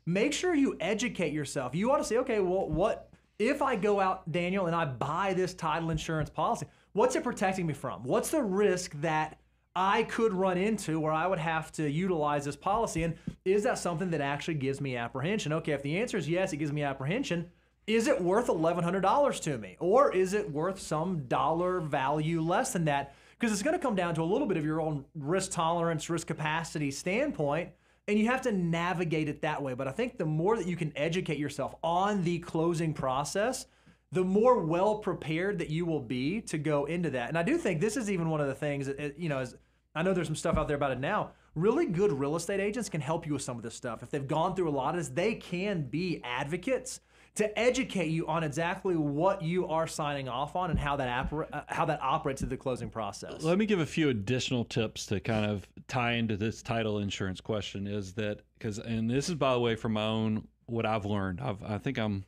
make sure you educate yourself. You ought to say, okay, well, what if I go out, Daniel, and I buy this title insurance policy? What's it protecting me from? What's the risk that I could run into where I would have to utilize this policy? And is that something that actually gives me apprehension? Okay, if the answer is yes, it gives me apprehension. Is it worth $1,100 to me? Or is it worth some dollar value less than that? Because it's going to come down to a little bit of your own risk tolerance, risk capacity standpoint and you have to navigate it that way. But I think the more that you can educate yourself on the closing process, the more well prepared that you will be to go into that. And I do think this is even one of the things that, you know, as I know there's some stuff out there about it now. Really good real estate agents can help you with some of this stuff. If they've gone through a lot of this, they can be advocates to educate you on exactly what you are signing off on and how that uh, how that operates in the closing process.
Let me give a few additional tips to kind of tie into this title insurance question. Is that because and this is by the way from my own what I've learned. I've I think I'm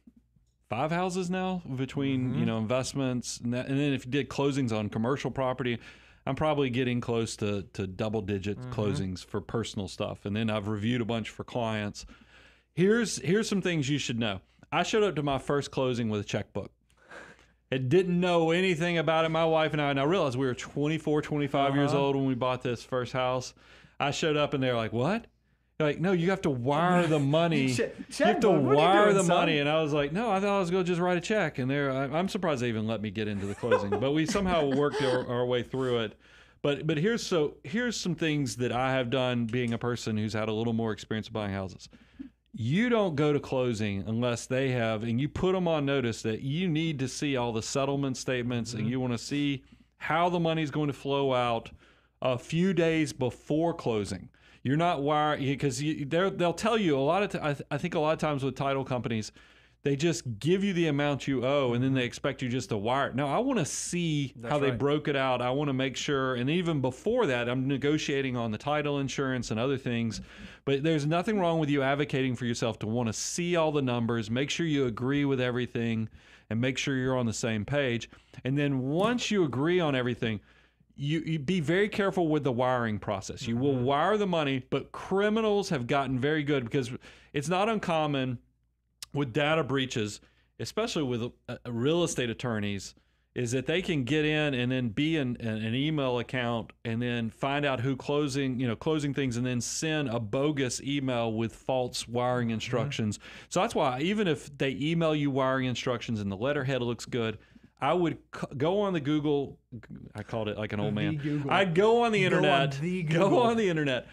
five houses now between mm-hmm. you know investments and, that, and then if you did closings on commercial property. I'm probably getting close to, to double digit mm-hmm. closings for personal stuff. And then I've reviewed a bunch for clients. Here's here's some things you should know I showed up to my first closing with a checkbook. It didn't know anything about it. My wife and I, and I realized we were 24, 25 uh-huh. years old when we bought this first house. I showed up and they're like, "What?" Like, no, you have to wire the money. you have to wire doing, the son? money. And I was like, no, I thought I was going to just write a check. And there, I'm surprised they even let me get into the closing. but we somehow worked our, our way through it. But but here's so here's some things that I have done, being a person who's had a little more experience buying houses you don't go to closing unless they have, and you put them on notice that you need to see all the settlement statements mm-hmm. and you want to see how the money is going to flow out a few days before closing. You're not wired because they'll tell you a lot of. T- I, th- I think a lot of times with title companies, they just give you the amount you owe and then they mm-hmm. expect you just to wire it. No, I want to see That's how they broke it out. I want to make sure. And even before that, I'm negotiating on the title insurance and other things. Mm-hmm. But there's nothing wrong with you advocating for yourself to want to see all the numbers, make sure you agree with everything, and make sure you're on the same page. And then once you agree on everything, you, you, be very careful with the wiring process. You will mm-hmm. wire the money, but criminals have gotten very good because it's not uncommon with data breaches, especially with uh, real estate attorneys, is that they can get in and then be in, in, an email account and then find out who closing you know closing things and then send a bogus email with false wiring mm-hmm. instructions. Mm-hmm. So that's why even if they email you wiring instructions and the letterhead looks good, I would c- go on the Google. I called it like an old man. I'd go on the internet. Go on the, go on the internet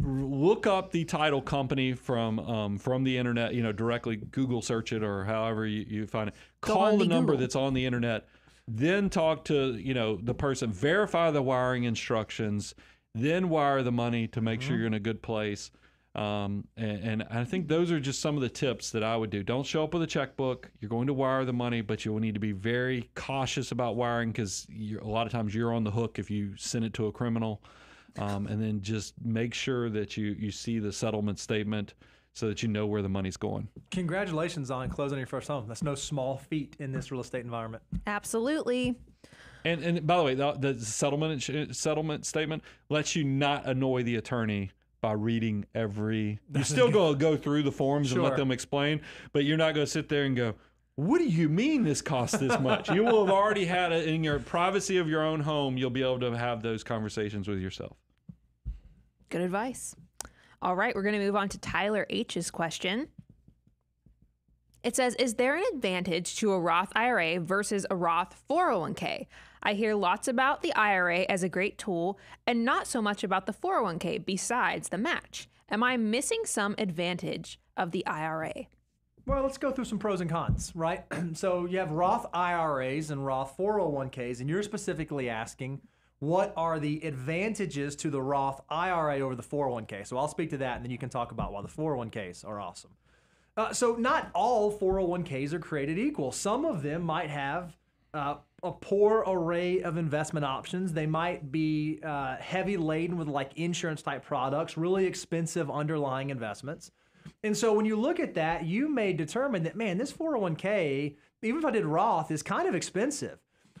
look up the title company from um, from the internet. You know, directly Google search it or however you, you find it. Call the, the number that's on the internet. Then talk to you know the person. Verify the wiring instructions. Then wire the money to make mm-hmm. sure you're in a good place. Um, and, and, I think those are just some of the tips that I would do. Don't show up with a checkbook. You're going to wire the money, but you'll need to be very cautious about wiring because a lot of times you're on the hook if you send it to a criminal um, and then just make sure that you you see the settlement statement so that you know where the money's going.
Congratulations on closing your first home. That's no small feat in this real estate environment.
Absolutely.
And and by the way, the, the settlement settlement statement lets you not annoy the attorney by reading every. You still go go through the forms sure. and let them explain, but you're not going to sit there and go, what do you mean this costs this much? you will have already had it in your privacy of your own home. You'll be able to have those conversations with yourself.
Good advice. All right, we're going to move on to Tyler H's question. It says, Is there an advantage to a Roth IRA versus a Roth 401k? I hear lots about the IRA as a great tool and not so much about the 401k besides the match. Am I missing some advantage of the IRA?
Well, let's go through some pros and cons, right? so you have Roth IRAs and Roth 401ks, and you're specifically asking what are the advantages to the Roth IRA over the 401k? So I'll speak to that and then you can talk about why the 401ks are awesome. Uh, so not all 401ks are created equal. Some of them might have uh, a poor array of investment options. They might be uh, heavy laden with like insurance type products, really expensive underlying investments. And so when you look at that, you may determine that, man, this 401k, even if I did Roth, is kind of expensive.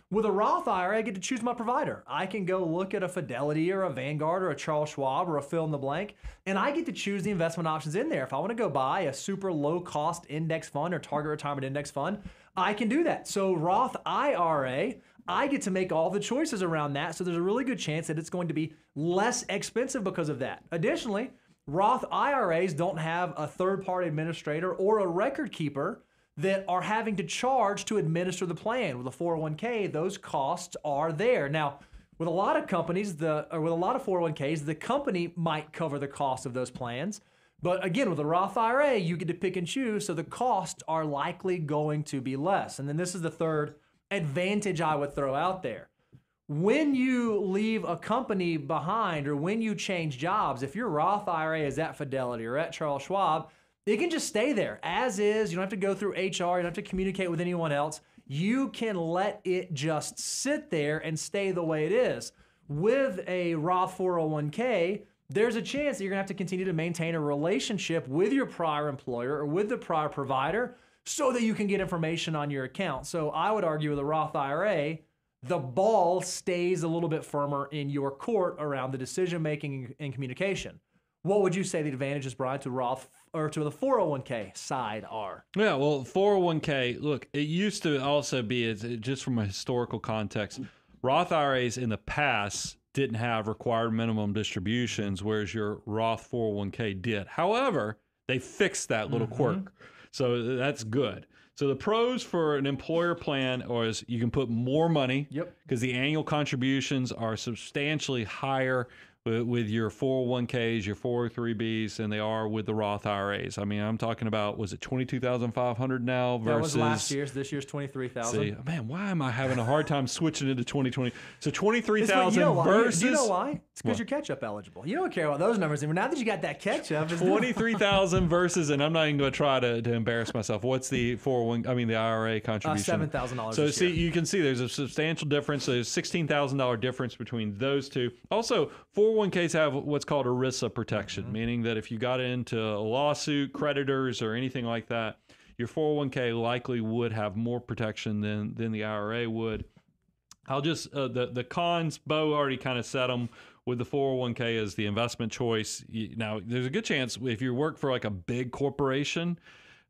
With a Roth IRA, I get to choose my provider. I can go look at a Fidelity or a Vanguard or a Charles Schwab or a fill in the blank, and I get to choose the investment options in there. If I want to go buy a super low cost index fund or target retirement index fund, I can do that. So, Roth IRA, I get to make all the choices around that. So, there's a really good chance that it's going to be less expensive because of that. Additionally, Roth IRAs don't have a third party administrator or a record keeper that are having to charge to administer the plan. With a 401k, those costs are there. Now, with a lot of companies, the or with a lot of 401ks, the company might cover the cost of those plans. But again, with a Roth IRA, you get to pick and choose, so the costs are likely going to be less. And then this is the third advantage I would throw out there. When you leave a company behind or when you change jobs, if your Roth IRA is at Fidelity or at Charles Schwab, it can just stay there as is. You don't have to go through HR, you don't have to communicate with anyone else. You can let it just sit there and stay the way it is. With a Roth 401k, there's a chance that you're gonna have to continue to maintain a relationship with your prior employer or with the prior provider so that you can get information on your account. So I would argue with a Roth IRA, the ball stays a little bit firmer in your court around the decision making and communication. What would you say the advantages, Brian, to Roth or to the 401k side are?
Yeah, well, 401k, look, it used to also be, just from a historical context, Roth IRAs in the past didn't have required minimum distributions, whereas your Roth 401k did. However, they fixed that little
Mm-hmm.
quirk. So that's good. So the pros for an employer plan is you can put more money
Yep.
because the annual contributions are substantially higher with, with your 401ks, your 403bs and they are with the Roth IRAs. I mean, I'm talking about was it 22,500 now
That
versus
was last year's. This year's 23,000.
See, man, why am I having a hard time switching into 2020? So 23,000
you know
versus
Do you know why? It's because you're catch up eligible. You don't care about those numbers anymore. Now that you got that catch up, it's different.
23,000 versus, and I'm not even going to try to, to embarrass myself. What's the 401, I mean, the IRA
uh,
contribution?
$7,000
So
this
see,
year.
you can see there's a substantial difference. There's sixteen thousand dollar difference between those two. Also, 401ks have what's called ERISA protection,
Mm-hmm.
meaning that if you got into a lawsuit, creditors, or anything like that, your 401k likely would have more protection than than the IRA would. I'll just uh, the the cons. Bo already kind of set them with the 401k as the investment choice. You, now, there's a good chance if you work for like a big corporation,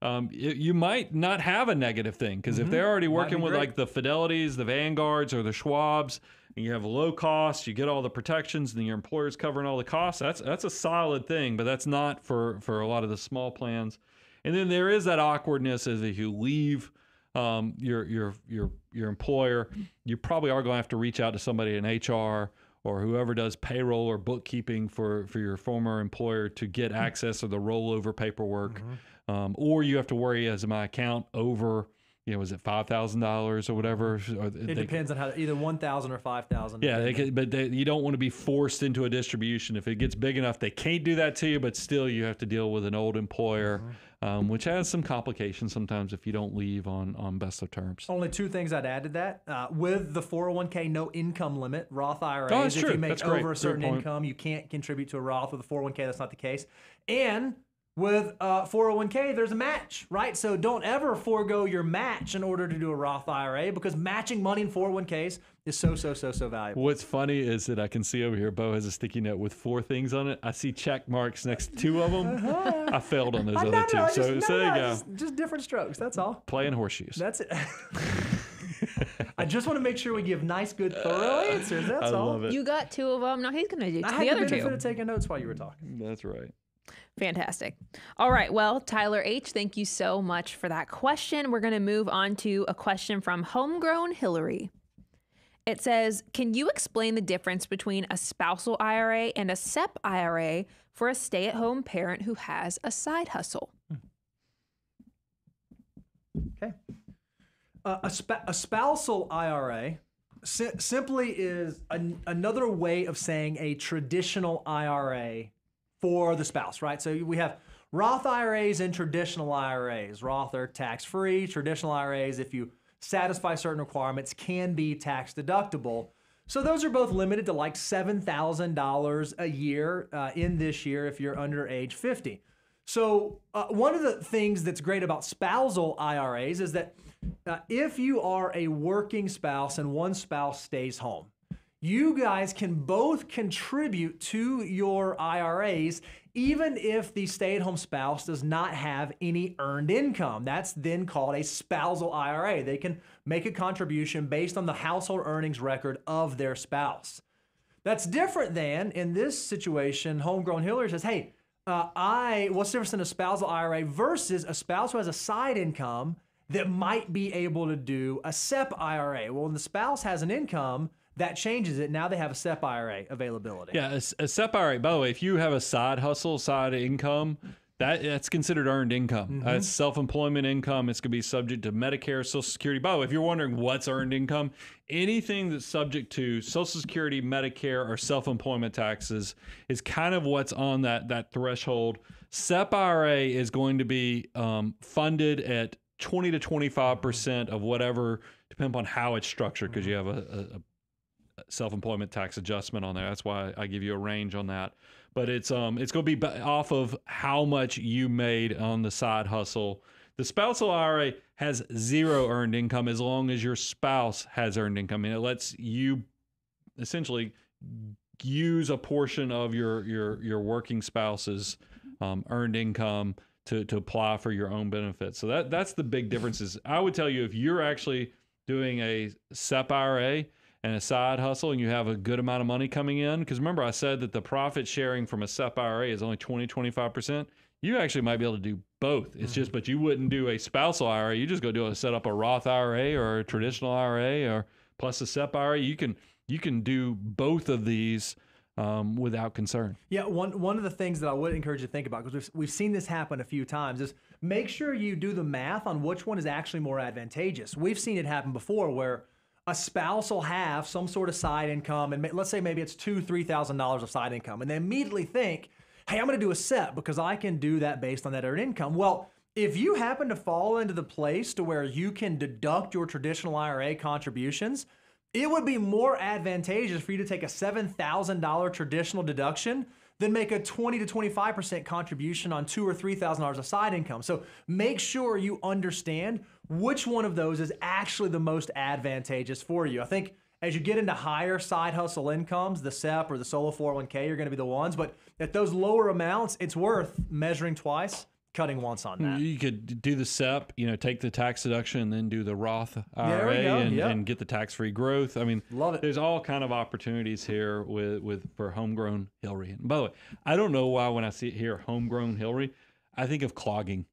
um, you, you might not have a negative thing because if they're already
Mm-hmm.
Working
be
with like the Fidelities, the Vanguards, or the Schwabs, and you have low cost, you get all the protections, and your employer's covering all the costs. That's that's a solid thing, but that's not for for a lot of the small plans. And then there is that awkwardness as if you leave um, your your your your employer, you probably are going to have to reach out to somebody in HR or whoever does payroll or bookkeeping for for your former employer to get access to the rollover paperwork, um, or you have to worry as my account over. You know, was it five thousand dollars or whatever? Or
It
they-
depends on how either 1,000 or 5,000.
yeah, they could, but they, you don't want to be forced into a distribution. If it gets big enough, they can't do that to you, but still you have to deal with an old employer,
Mm-hmm.
um, which has some complications sometimes if you don't leave on, on best of terms.
Only two things I'd add to that. Uh, with the 401k no income limit, Roth IRAs,
Oh,
if
true.
you make
That's great.
over a certain income, you can't contribute to a Roth. With a 401k, that's not the case. And with uh, 401k, there's a match, right? So don't ever forego your match in order to do a Roth IRA because matching money in 401ks is so, so, so, so valuable.
What's funny is that I can see over here, Bo has a sticky note with four things on it. I see check marks next to two of them. I failed on those
I-
other
no,
two.
no,
so,
just,
so
no,
there you go.
Just, just different strokes. That's all.
Playing horseshoes.
That's it. I just want to make sure we give nice, good, thorough answers. That's
I
all.
love it.
You got two of them. Now he's going to do
I
the
had the
other
benefit
two.
of taking notes while you were talking.
That's right.
Fantastic. All right. Well, Tyler H., thank you so much for that question. We're going to move on to a question from Homegrown Hillary. It says Can you explain the difference between a spousal IRA and a SEP IRA for a stay at home parent who has a side hustle?
Okay. Uh, a, sp- a spousal IRA si- simply is an- another way of saying a traditional IRA for the spouse, right? So we have Roth IRAs and traditional IRAs. Roth are tax free. Traditional IRAs, if you satisfy certain requirements, can be tax deductible. So those are both limited to like $7,000 a year uh, in this year if you're under age 50. So uh, one of the things that's great about spousal IRAs is that uh, if you are a working spouse and one spouse stays home, you guys can both contribute to your IRAs even if the stay at home spouse does not have any earned income. That's then called a spousal IRA. They can make a contribution based on the household earnings record of their spouse. That's different than in this situation, homegrown Hillary says, hey, uh, I, what's the difference in a spousal IRA versus a spouse who has a side income that might be able to do a SEP IRA? Well, when the spouse has an income, that changes it. Now they have a SEP IRA availability.
Yeah, a, a SEP IRA. By the way, if you have a side hustle, side income, that that's considered earned income.
Mm-hmm.
That's self-employment income. It's going to be subject to Medicare, Social Security. By the way, if you're wondering what's earned income, anything that's subject to Social Security, Medicare, or self-employment taxes is kind of what's on that that threshold. SEP IRA is going to be um, funded at 20 to 25 percent of whatever, depending on how it's structured, because you have a, a, a self-employment tax adjustment on there. That's why I give you a range on that. But it's um it's going to be off of how much you made on the side hustle. The spousal IRA has zero earned income as long as your spouse has earned income, and it lets you essentially use a portion of your your your working spouse's um, earned income to to apply for your own benefits. So that that's the big difference. Is I would tell you if you're actually doing a SEP IRA and a side hustle and you have a good amount of money coming in because remember I said that the profit sharing from a SEP IRA is only 20 25%. You actually might be able to do both. It's just but you wouldn't do a spousal IRA. You just go do a set up a Roth IRA or a traditional IRA or plus a SEP IRA. You can you can do both of these um, without concern.
Yeah, one one of the things that I would encourage you to think about because we've we've seen this happen a few times is make sure you do the math on which one is actually more advantageous. We've seen it happen before where a spouse will have some sort of side income, and let's say maybe it's two three thousand dollars of side income, and they immediately think, "Hey, I'm going to do a SEP because I can do that based on that earned income." Well. If you happen to fall into the place to where you can deduct your traditional IRA contributions, it would be more advantageous for you to take a $7,000 traditional deduction than make a 20 to 25% contribution on two or $3,000 of side income. So make sure you understand which one of those is actually the most advantageous for you. I think as you get into higher side hustle incomes, the SEP or the solo 401k are going to be the ones, but at those lower amounts, it's worth measuring twice, cutting once on that.
You could do the SEP, you know, take the tax deduction and then do the Roth IRA and,
yep.
and get the tax-free growth. I mean,
Love it.
There's all kind of opportunities here with with for homegrown Hillary. And by the way, I don't know why when I see it here, homegrown Hillary, I think of clogging.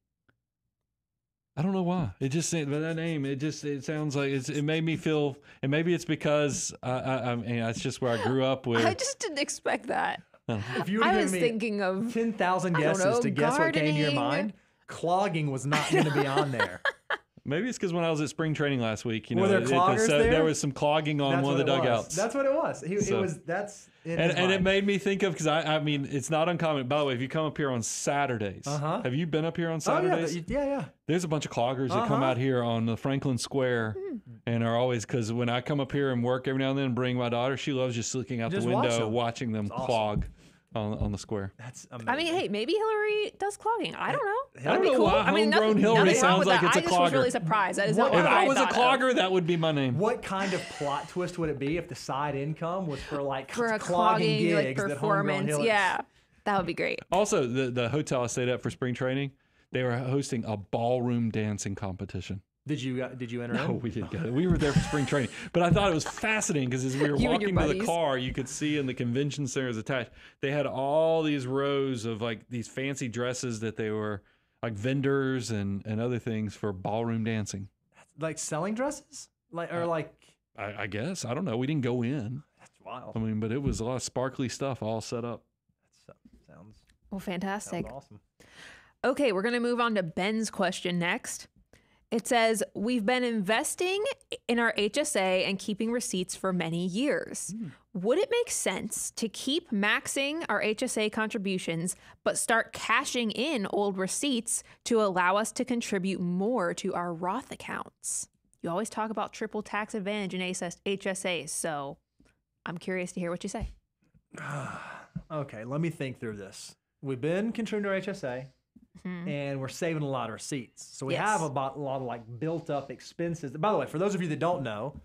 I don't know why. It just but that name. It just it sounds like it's, it made me feel. And maybe it's because I, I, I mean that's just where I grew up with.
I just didn't expect that.
If you would
I was
me
thinking of
10,000 guesses
know,
to guess what came to your mind, clogging was not going to be on there.
Maybe it's because when I was at spring training last week, you know,
there
it-
there?
there was some clogging on
That's
one of the
it was.
dugouts.
That's what it was. He,
So-
it was that's
and, and it made me think of because I, I mean it's not uncommon. By the way, if you come up here on Saturdays,
Uh-huh.
have you been up here on
Oh yeah,
Saturdays?
yeah, yeah.
There's a bunch of cloggers that come
Uh-huh.
out here on the Franklin Square,
Hmm.
and are always because when I come up here and work every now and then, and bring my daughter, she loves just looking out
Just
the
watch
window,
them.
watching them
awesome.
clog on on the square.
That's amazing.
I mean, hey, maybe Hillary does clogging. I don't know.
I
That'd
don't
be
know
cool.
why
I mean,
homegrown
nothing,
Hillary
nothing wrong
sounds
with
like
that.
it's a
I just was
clogger.
really surprised. That is
What-
not
If
what
I was a
thought of.
clogger, that would be my name.
what kind of plot twist would it be if the side income was for like
for a
clogging
clogging
gigs
like
that homegrown
performance.
Hillary-
Yeah, that would be great.
Also, the the hotel I stayed at for spring training, they were hosting a ballroom dancing competition.
Did you uh, did you enter
No,
in?
we didn't get it. We were there for spring training, but I thought it was fascinating because as we were
You
walking to the car, you could see in the convention centers attached, they had all these rows of like these fancy dresses that they were like vendors and and other things for ballroom dancing.
Like selling dresses? Like
Uh,
or like
I, I guess I don't know. We didn't go in.
that's wild.
I mean, but it was a lot of sparkly stuff all set up.
That sounds
Well, fantastic.
sounds awesome.
Okay, we're going to move on to Ben's question next. It says, We've been investing in our HSA and keeping receipts for many years. Hmm. Would it make sense to keep maxing our HSA contributions, but start cashing in old receipts to allow us to contribute more to our Roth accounts? You always talk about triple tax advantage in HSAs, so I'm curious to hear what you say.
Okay, let me think through this. We've been contributing to our HSA, and we're saving a lot of receipts. So we
Mm-hmm. Yes.
have about a lot of like built up expenses. By the way, for those of you that don't know,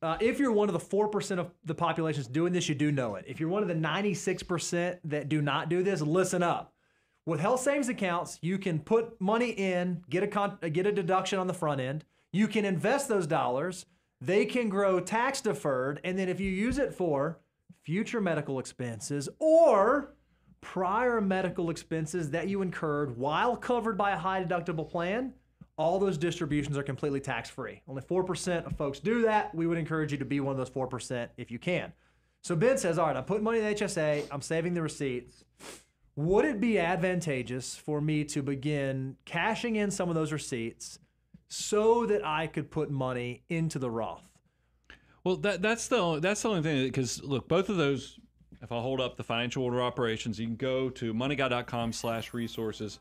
uh, if you're one of the four percent of the population that's doing this, you do know it. If you're one of the 96 percent that do not do this, listen up. With health savings accounts, you can put money in, get a con- uh, get a deduction on the front end. You can invest those dollars. They can grow tax deferred, and then if you use it for future medical expenses or prior medical expenses that you incurred while covered by a high deductible plan, all those distributions are completely tax free. Only 4% of folks do that. We would encourage you to be one of those 4% if you can. So Ben says, All right, I'm putting money in the HSA, I'm saving the receipts. Would it be advantageous for me to begin cashing in some of those receipts so that I could put money into the Roth?
Well, that that's the only, that's the only thing because look, both of those. If I hold up the financial order operations, you can go to moneyguy.com slash resources.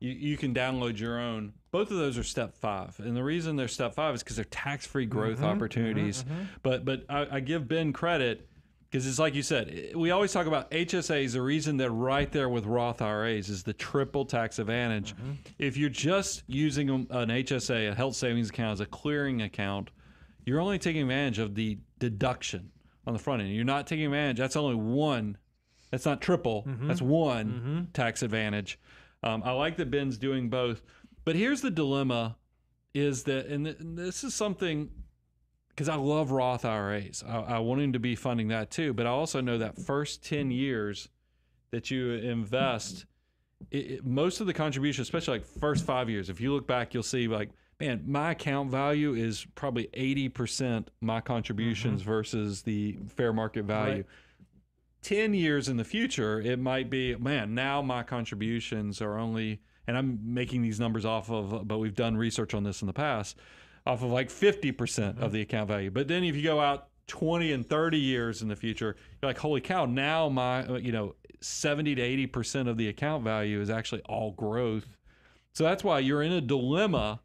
You you can download your own. Both of those are step five, and the reason they're step five is because they're tax-free growth mm-hmm, opportunities. Mm-hmm, mm-hmm. But but I, I give Ben credit because it's like you said. We always talk about HSAs. The reason they're right there with Roth IRAs is the triple tax advantage. If you're just using an HSA, a health savings account, as a clearing account you're only taking advantage of the deduction on the front end. You're not taking advantage. That's only one. That's not triple. That's one tax advantage. Um, I like that Ben's doing both, but here's the dilemma: is that, and th- and this is something because I love Roth IRAs. I, I want him to be funding that too, but I also know that first ten years that you invest, it, it- most of the contribution, especially like first five years, if you look back, you'll see like, man, my account value is probably 80% my contributions mm-hmm. versus the fair market value.
Right.
10 years in the future, it might be, man, now my contributions are only, and I'm making these numbers off of, but we've done research on this in the past, off of like 50% of mm-hmm. the account value. But then if you go out 20 and 30 years in the future, you're like, holy cow, now my, you know, 70 to 80% of the account value is actually all growth. So that's why you're in a dilemma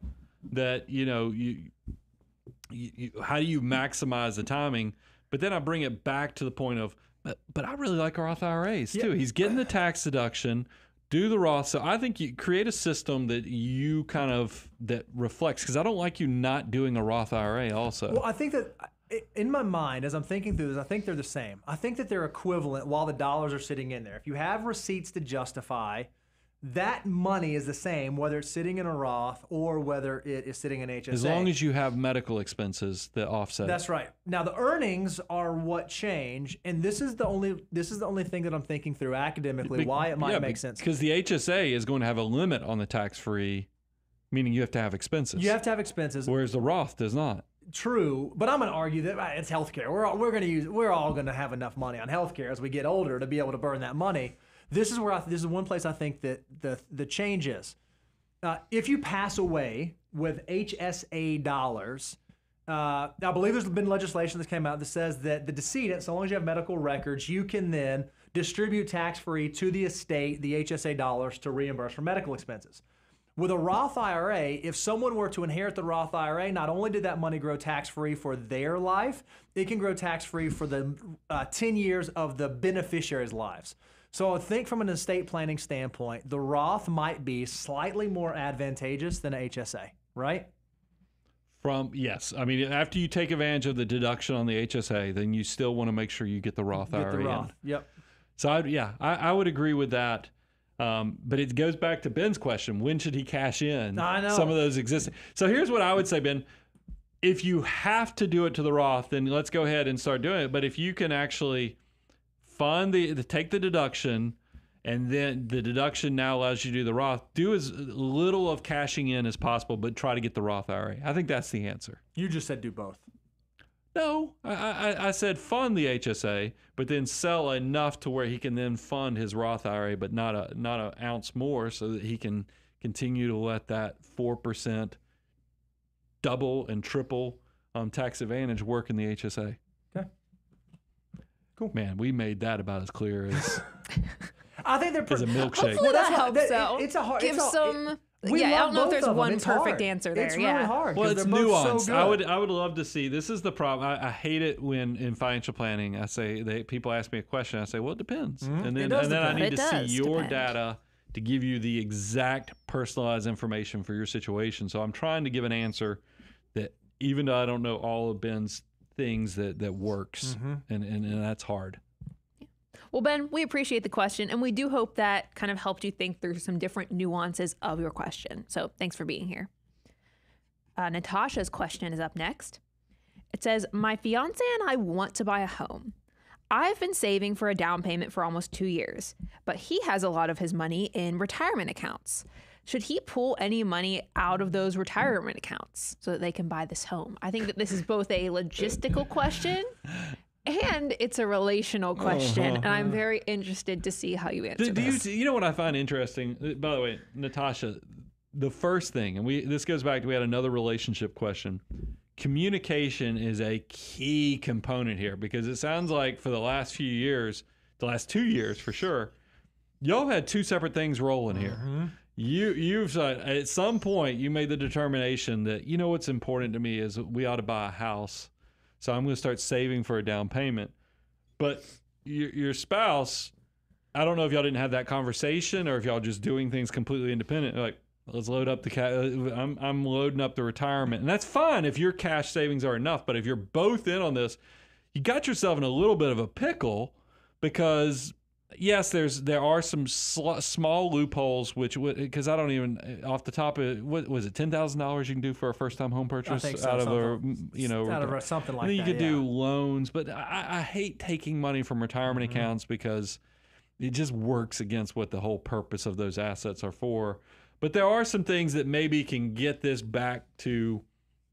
that, you know, you, you, you how do you maximize the timing? But then I bring it back to the point of, but, but I really like Roth IRAs too. He's getting the tax deduction, do the Roth. So I think you create a system that you kind of that reflects because I don't like you not doing a Roth IRA also.
Well, I think that in my mind, as I'm thinking through this, I think they're the same. I think that they're equivalent while the dollars are sitting in there. If you have receipts to justify, that money is the same whether it's sitting in a Roth or whether it is sitting in HSA.
as long as you have medical expenses that offset.
That's right. Now the earnings are what change, and this is the only this is the only thing that I'm thinking through academically why it might
Yeah,
make sense.
because the HSA is going to have a limit on the tax free, meaning you have to have expenses.
You have to have expenses.
whereas the Roth does not.
True, but I'm going to argue that it's healthcare. We're all, we're going to use we're all going to have enough money on healthcare as we get older to be able to burn that money. This is where I, this is one place I think that the the change is. Uh, if you pass away with HSA dollars, uh, I believe there's been legislation that came out that says that the decedent, so long as you have medical records, you can then distribute tax free to the estate the HSA dollars to reimburse for medical expenses. With a Roth IRA, if someone were to inherit the Roth IRA, not only did that money grow tax free for their life, it can grow tax free for the uh, 10 years of the beneficiary's lives. So I think from an estate planning standpoint, the Roth might be slightly more advantageous than a HSA, right?
From yes, I mean after you take advantage of the deduction on the HSA, then you still want to make sure you get the Roth
Get
IRA.
the
in.
Roth. Yep.
So I, yeah, I, I would agree with that. Um, but it goes back to Ben's question: When should he cash in? Some of those existing. So here's what I would say, Ben: If you have to do it to the Roth, then let's go ahead and start doing it. But if you can actually fund the, the take the deduction, and then the deduction now allows you to do the Roth, do as little of cashing in as possible, but try to get the Roth IRA. I think that's the answer.
You just said do both.
No, I, I, I said fund the HSA, but then sell enough to where he can then fund his Roth IRA, but not a not an ounce more, so that he can continue to let that four percent double and triple um, tax advantage work in the HSA.
Okay.
Man, we made that about as clear as
I think they're
as a
pretty.
milkshake.
Hopefully
that's
that helps
that-
out.
it- it's a hard-
Give
it's a-
some.
We
yeah, I don't know if there's one
It's
perfect
hard.
answer there.
It's
yeah.
really hard.
Well,
'cause
it's
they're so
nuanced. I would I would love to see. This is the problem. I, I hate it when in financial planning I say they people ask me a question. I say, well, it depends, mm-hmm. and then
does
and then I need
It
to see your
depend.
data to give you the exact personalized information for your situation. So I'm trying to give an answer that even though I don't know all of Ben's things that that works, and, and and that's hard.
Well, Ben, we appreciate the question, and we do hope that kind of helped you think through some different nuances of your question. So thanks for being here. Uh, Natasha's question is up next. It says, My fiance and I want to buy a home. I've been saving for a down payment for almost two years, but he has a lot of his money in retirement accounts. Should he pull any money out of those retirement accounts so that they can buy this home? I think that this is both a logistical question and it's a relational question. And I'm very interested to see how you answer
Do, do you
this.
you know what I find interesting? Uh, By the way, Natasha, the first thing, and we this goes back to we had another relationship question. Communication is a key component here because it sounds like for the last few years, the last two years for sure, y'all had two separate things rolling here. You you've said at some point you made the determination that you know what's important to me is we ought to buy a house, so I'm going to start saving for a down payment. But your your spouse, I don't know if y'all didn't have that conversation or if y'all just doing things completely independent. Like let's load up the cash. I'm I'm loading up the retirement, and that's fine if your cash savings are enough. But if you're both in on this, you got yourself in a little bit of a pickle because yes, there's there are some sl- small loopholes which because I don't even off the top of what was it ten thousand dollars you can do for a first time home purchase
so,
out of a you know
out of something like
and then you
that,
could do loans, but I, I hate taking money from retirement
Mm-hmm.
accounts because it just works against what the whole purpose of those assets are for. But there are some things that maybe can get this back to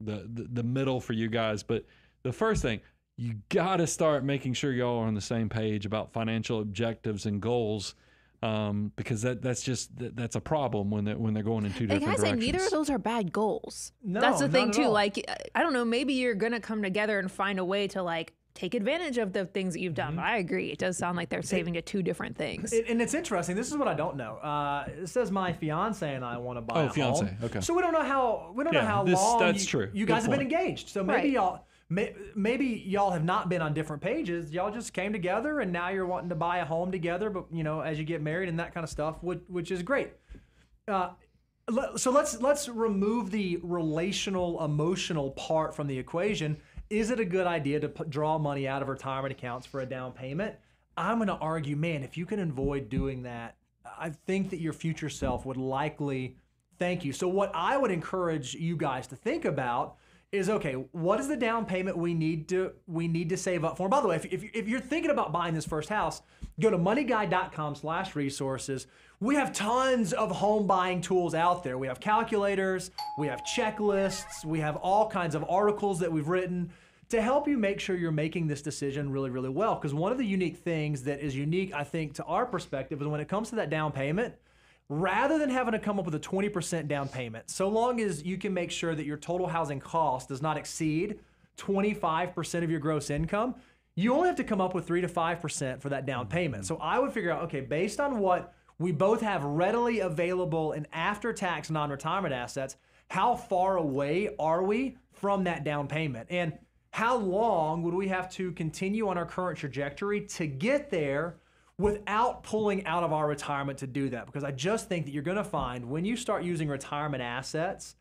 the the, the middle for you guys. But the first thing, you got to start making sure y'all are on the same page about financial objectives and goals. Um, because that that's just that, that's a problem when they're when they're going in two
And
different
can I say
directions.
neither of those are bad goals?
No,
That's the
not
thing
at
too.
all.
Like I don't know, maybe you're gonna come together and find a way to like take advantage of the things that you've done.
Mm-hmm.
But I agree. It does sound like they're saving to two different things.
It- and it's interesting. This is what I don't know. Uh, it says my fiance and I want to buy
Oh,
a
fiance.
home.
Okay.
So we don't know how we don't know how
this-
long
that's
you,
true.
you
Good
guys have been engaged. So maybe
Right.
y'all may, maybe y'all have not been on different pages. Y'all just came together and now you're wanting to buy a home together. But you know, as you get married and that kind of stuff, which, which is great. Uh, so let's let's remove the relational emotional part from the equation is it a good idea to draw money out of retirement accounts for a down payment i'm going to argue man if you can avoid doing that i think that your future self would likely thank you so what i would encourage you guys to think about is okay what is the down payment we need to we need to save up for? By the way if, if, if you're thinking about buying this first house go to moneyguy.com slash resources. We have tons of home buying tools out there. We have calculators we have checklists we have all kinds of articles that we've written to help you make sure you're making this decision really really well. Because one of the unique things that is unique i think to our perspective is when it comes to that down payment rather than having to come up with a 20% down payment, so long as you can make sure that your total housing cost does not exceed 25% of your gross income, you only have to come up with 3 to 5% for that down payment. So I would figure out okay, based on what we both have readily available in after tax non retirement assets, how far away are we from that down payment? And how long would we have to continue on our current trajectory to get there without pulling out of our retirement to do that? Because I just think that you're going to find when you start using retirement assets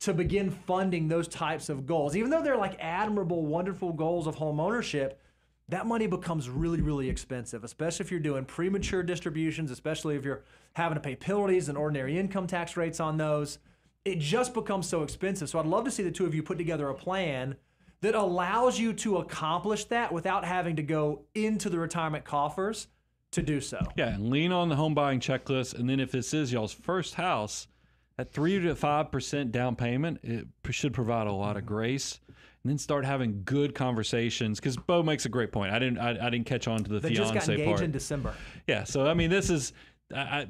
to begin funding those types of goals, even though they're like admirable, wonderful goals of home ownership, that money becomes really, really expensive, especially if you're doing premature distributions, especially if you're having to pay penalties and ordinary income tax rates on those. It just becomes so expensive. So I'd love to see the two of you put together a plan that allows you to accomplish that without having to go into the retirement coffers to do so.
Yeah, and lean on the home buying checklist, and then if this is y'all's first house, that three to five percent down payment it should provide a lot of grace, and then start having good conversations. Because Bo makes a great point. I didn't I, I didn't catch on to the
They just got engaged
part.
in December.
yeah, so I mean this is. I, I,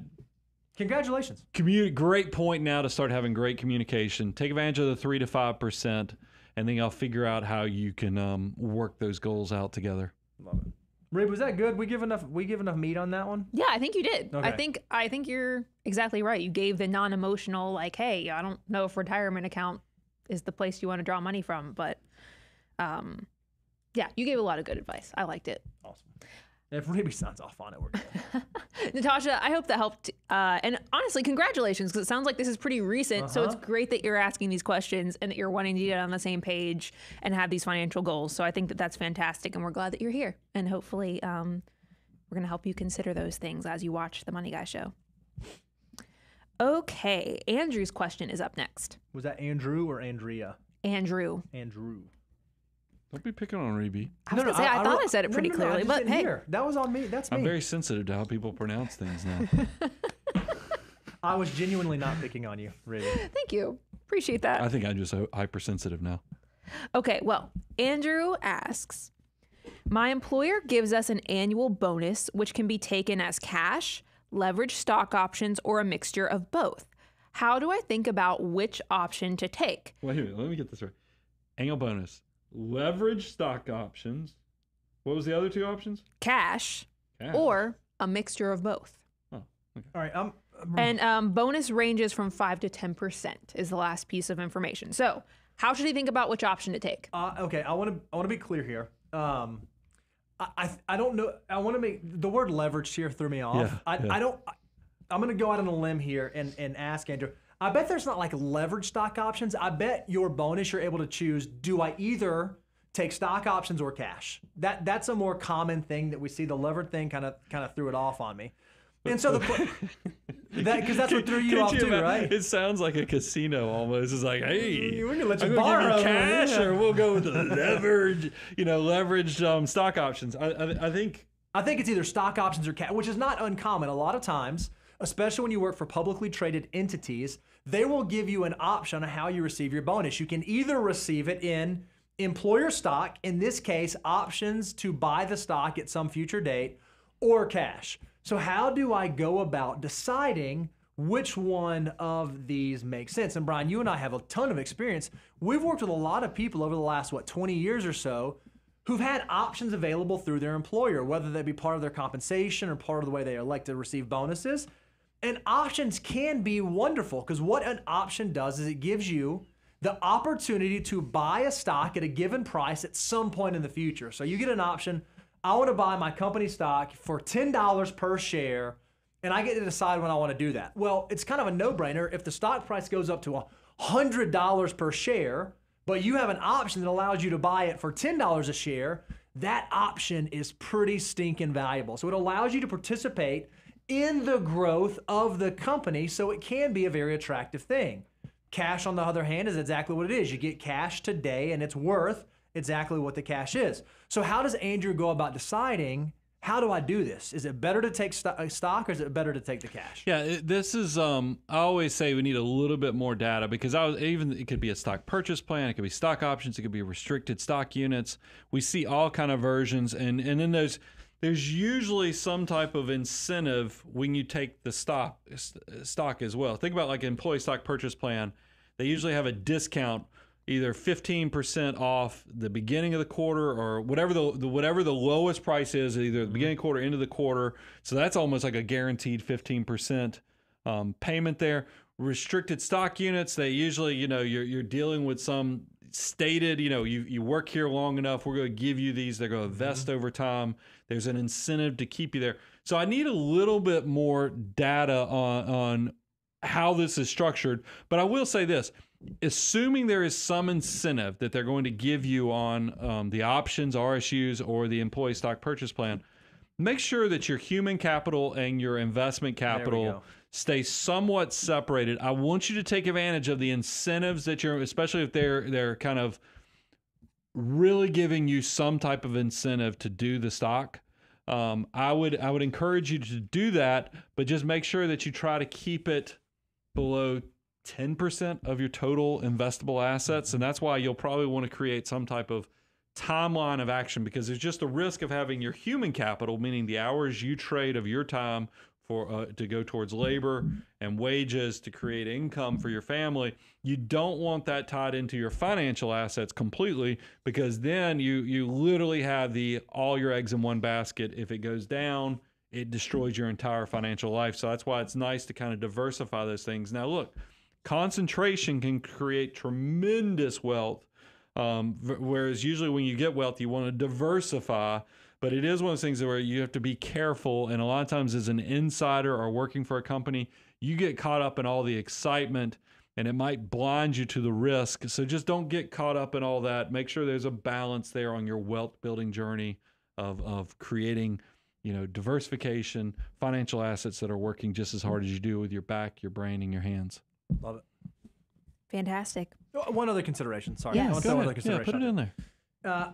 Congratulations.
Communi- great point now to start having great communication. Take advantage of the three to five percent, and then I'll figure out how you can um, work those goals out together.
Love it. Rib, was that good? We give enough. We give enough meat on that one.
Yeah, I think you did. I think I think you're exactly right. You gave the non-emotional, like, hey, I don't know if retirement account is the place you want to draw money from, but um, yeah, you gave a lot of good advice. I liked it.
Awesome. If Ribby signs off on it, we're good.
Natasha, I hope that helped. Uh, and honestly, congratulations, because it sounds like this is pretty recent. So it's
Uh-huh.
great that you're asking these questions and that you're wanting to get on the same page and have these financial goals. So I think that that's fantastic. And we're glad that you're here. And hopefully, um, we're going to help you consider those things as you watch the Money Guy show. Okay. Andrew's question is up next.
was that Andrew or Andrea?
Andrew.
Andrew.
Don't be picking on Reby.
I was going to say, I, thought
wrote-
I said it pretty
no, no, I
clearly, but hey,
hear. that was on me. That's me.
I'm very sensitive to how people pronounce things now.
I was genuinely not picking on you, Ribby.
thank you. Appreciate that.
I think I'm just hypersensitive now.
Okay, well, Andrew asks My employer gives us an annual bonus, which can be taken as cash, leverage stock options, or a mixture of both. How do I think about which option to take?
Wait a minute, let me get this right. Annual bonus, leverage stock options. What was the other two options?
Cash
Cash.
or a mixture of both.
Oh, okay.
All right. I'm.
And um, bonus ranges from 5 to 10% is the last piece of information. So, how should he think about which option to take?
Uh, okay, I want to I want to be clear here. Um, I I, I don't know. I want to make the word leverage here threw me off.
Yeah,
I,
yeah.
I don't. I'm gonna go out on a limb here and and ask Andrew. I bet there's not like leverage stock options. I bet your bonus you're able to choose. Do I either take stock options or cash? That that's a more common thing that we see. The levered thing kind of kind of threw it off on me. And so the that because that's what threw you off too,
imagine-
right?
It sounds like a casino almost. It's like, hey,
We're gonna let you
I'm
borrow,
you cash,
yeah.
or we'll go with the leverage, you know, leveraged um, stock options. I, I, I think
I think it's either stock options or cash, which is not uncommon. A lot of times, especially when you work for publicly traded entities, they will give you an option on how you receive your bonus. You can either receive it in employer stock, in this case, options to buy the stock at some future date, or cash. So, how do I go about deciding which one of these makes sense? And Brian, you and I have a ton of experience. We've worked with a lot of people over the last, what, 20 years or so who've had options available through their employer, whether that be part of their compensation or part of the way they elect to receive bonuses. And options can be wonderful because what an option does is it gives you the opportunity to buy a stock at a given price at some point in the future. So you get an option. I want to buy my company stock for $10 per share, and I get to decide when I want to do that. Well, it's kind of a no brainer. If the stock price goes up to $100 per share, but you have an option that allows you to buy it for $10 a share, that option is pretty stinking valuable. So it allows you to participate in the growth of the company, so it can be a very attractive thing. Cash, on the other hand, is exactly what it is. You get cash today and it's worth exactly what the cash is. So, how does Andrew go about deciding how do I do this? Is it better to take uh, stock or is it better to take the cash?
Yeah, this is. Um, I always say we need a little bit more data because I was even it could be a stock purchase plan, it could be stock options, it could be restricted stock units. We see all kind of versions, and and then there's there's usually some type of incentive when you take the stock stock as well. Think about like employee stock purchase plan. They usually have a discount either 15% off the beginning of the quarter or whatever the, the whatever the lowest price is either the beginning quarter into the quarter. So that's almost like a guaranteed 15% um, payment there. Restricted stock units they usually you know you're, you're dealing with some stated you know you, you work here long enough we're going to give you these they're going to vest over time there's an incentive to keep you there so i need a little bit more data on on how this is structured. But I will say this assuming there is some incentive that they're going to give you on um, the options, RSUs, or the employee stock purchase plan, make sure that your human capital and your investment capital stay somewhat separated. I want you to take advantage of the incentives that you're, especially if they're they're kind of really giving you some type of incentive to do the stock. Um, I would I would encourage you to do that, but just make sure that you try to keep it below 10% of your total investable assets. And that's why you'll probably want to create some type of timeline of action because there's just a risk of having your human capital, meaning the hours you trade of your time for uh, to go towards labor and wages to create income for your family. You don't want that tied into your financial assets completely because then you you literally have the all your eggs in one basket. If it goes down, it destroys your entire financial life. So that's why it's nice to kind of diversify those things. Now, look, concentration can create tremendous wealth. Um, whereas usually when you get wealth, you want to diversify. But it is one of those things where you have to be careful. And a lot of times, as an insider or working for a company, you get caught up in all the excitement and it might blind you to the risk. So just don't get caught up in all that. Make sure there's a balance there on your wealth building journey of, of creating you know, diversification, financial assets that are working just as hard as you do with your back, your brain, and your hands.
Love it.
Fantastic.
One other consideration. Sorry.
Yes.
I want
Go
one
ahead.
other
Yeah,
consideration.
put it in there.
there. Uh,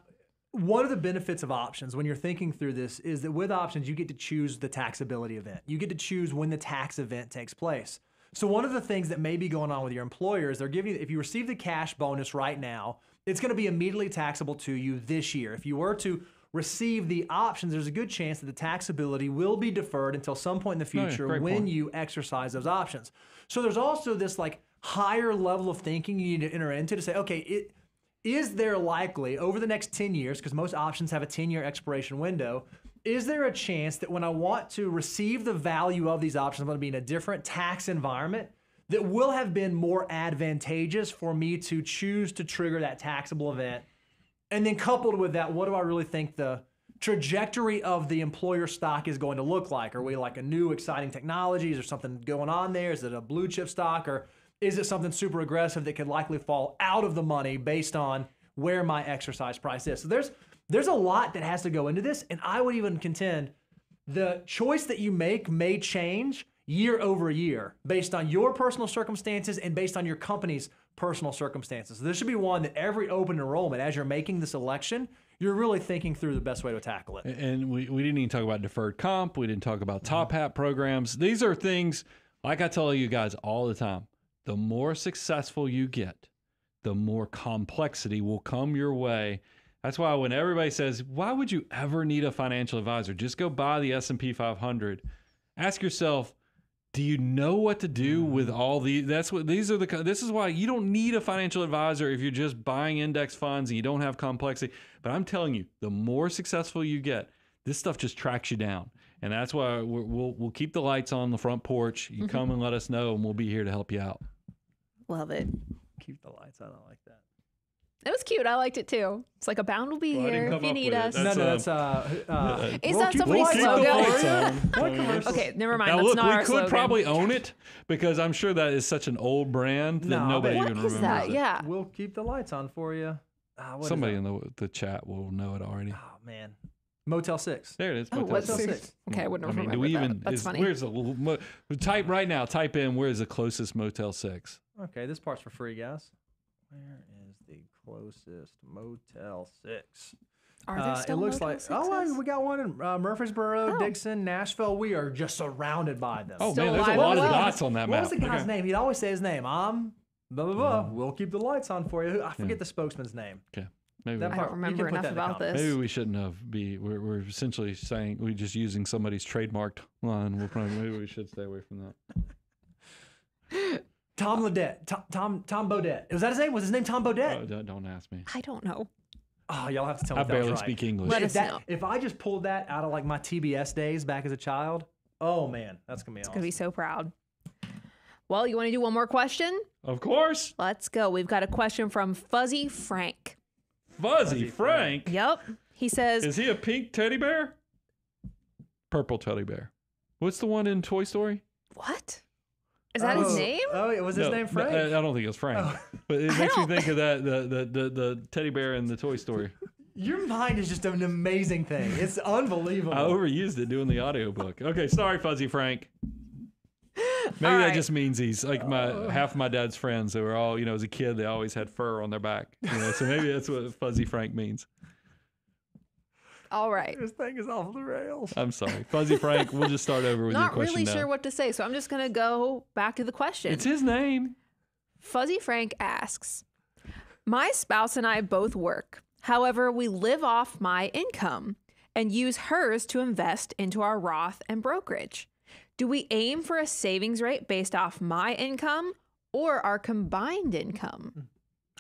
one of the benefits of options when you're thinking through this is that with options, you get to choose the taxability event. You get to choose when the tax event takes place. So one of the things that may be going on with your employer is they're giving you, if you receive the cash bonus right now, it's going to be immediately taxable to you this year. If you were to receive the options, there's a good chance that the taxability will be deferred until some point in the future when
point.
you exercise those options. So there's also this like higher level of thinking you need to enter into to say, okay, it is there likely over the next 10 years, because most options have a 10 year expiration window, is there a chance that when I want to receive the value of these options, I'm going to be in a different tax environment that will have been more advantageous for me to choose to trigger that taxable event? And then coupled with that, what do I really think the trajectory of the employer stock is going to look like? Are we like a new exciting technology? Is there something going on there? Is it a blue chip stock or is it something super aggressive that could likely fall out of the money based on where my exercise price is? So there's there's a lot that has to go into this, and I would even contend the choice that you make may change year over year based on your personal circumstances and based on your company's personal circumstances. So this should be one that every open enrollment, as you're making this election, you're really thinking through the best way to tackle it.
And we, we didn't even talk about deferred comp. We didn't talk about top mm-hmm. hat programs. These are things, like I tell you guys all the time, the more successful you get, the more complexity will come your way. That's why when everybody says, "Why would you ever need a financial advisor?" Just go buy the S&P 500. Ask yourself, do you know what to do mm. with all the that's what these are the this is why you don't need a financial advisor if you're just buying index funds and you don't have complexity but i'm telling you the more successful you get this stuff just tracks you down and that's why we're, we'll we'll keep the lights on the front porch you mm-hmm. come and let us know and we'll be here to help you out
Love it.
Keep the lights. I like that.
It was cute. I liked it too. It's like a bound will be
Well, I didn't
here
come
if you
up
need
with it.
us.
That's,
no, no,
uh,
that's uh, uh,
Is that
keep the
somebody's
lights
keep
on
the
slogan?
lights on.
What commercials?
Okay, never mind.
now
That's
look
not
we
our
could
slogan.
probably own it because i'm sure that is such an old brand that
No, I
nobody
bet-
even
What is
remembers
that?
it.
Yeah.
We'll keep the lights on for you. Ah, what is
somebody
that?
in the the chat will know it already
Oh man, Motel Six.
there it is
Oh,
Motel
what's
Six.
Six?
Okay, I wouldn't
I mean,
remember
do we
that.
even?
That's
is,
funny.
Where's the mo, type right now? Type in where's the closest Motel Six?
Okay, this part's for free, guys. Where is the closest Motel Six?
Are there
Uh,
still
it looks
Motel
like oh, we got one in uh, Murfreesboro,
Oh.
Dickson, Nashville. We are just surrounded by them.
Oh
Still
man, there's a
alive
lot
and
of
well.
dots on that map.
what
map.
was the guy's
Okay.
name? He'd always say his name. I'm blah blah blah. We'll keep the lights on for you. I forget the spokesman's name.
Okay, maybe.
That
I
part-
don't
you
remember
put
enough
that in the
about
comments.
this.
Maybe we shouldn't have be. We're, we're essentially saying we're just using somebody's trademarked line. We'll probably maybe we should stay away from that.
Tom Ledette. Tom Tom Tom Bodett. Was that his name? Was his name Tom Bodett?
Oh, don't, don't ask me.
I don't know.
Oh, y'all have to tell me.
I
if that was
barely
right.
speak English.
Let
if,
us
that-
know.
if I just pulled that out of like my TBS days back as a child, oh man, that's gonna be
It's
awesome.
gonna be so proud. Well, you want to do one more question?
Of course,
Let's go. We've got a question from Fuzzy Frank.
Fuzzy,
Fuzzy
Frank.
Yep. He says,
Is he a pink teddy bear? Purple teddy bear. What's the one in Toy Story?
"What? Is that his
Oh,
name?"
Oh, it was his
No,
name Frank.
I, I don't think it was Frank.
Oh.
But it makes me think of that the, the the the teddy bear in the Toy Story.
Your mind is just an amazing thing. It's unbelievable.
I overused it doing the audiobook. Okay, sorry, Fuzzy Frank. Maybe
All
that
right.
just means he's like my oh. half my dad's friends. They were all, you know, as a kid, they always had fur on their back. You know, so maybe that's what Fuzzy Frank means.
All right.
this thing is off the rails.
I'm sorry, Fuzzy Frank. We'll just start over with your
Not
question
really
now.
sure what to say, so I'm just gonna go back to the question.
it's his name.
Fuzzy Frank asks, My spouse and I both work. However, we live off my income and use hers to invest into our Roth and brokerage. Do we aim for a savings rate based off my income or our combined income? Hmm.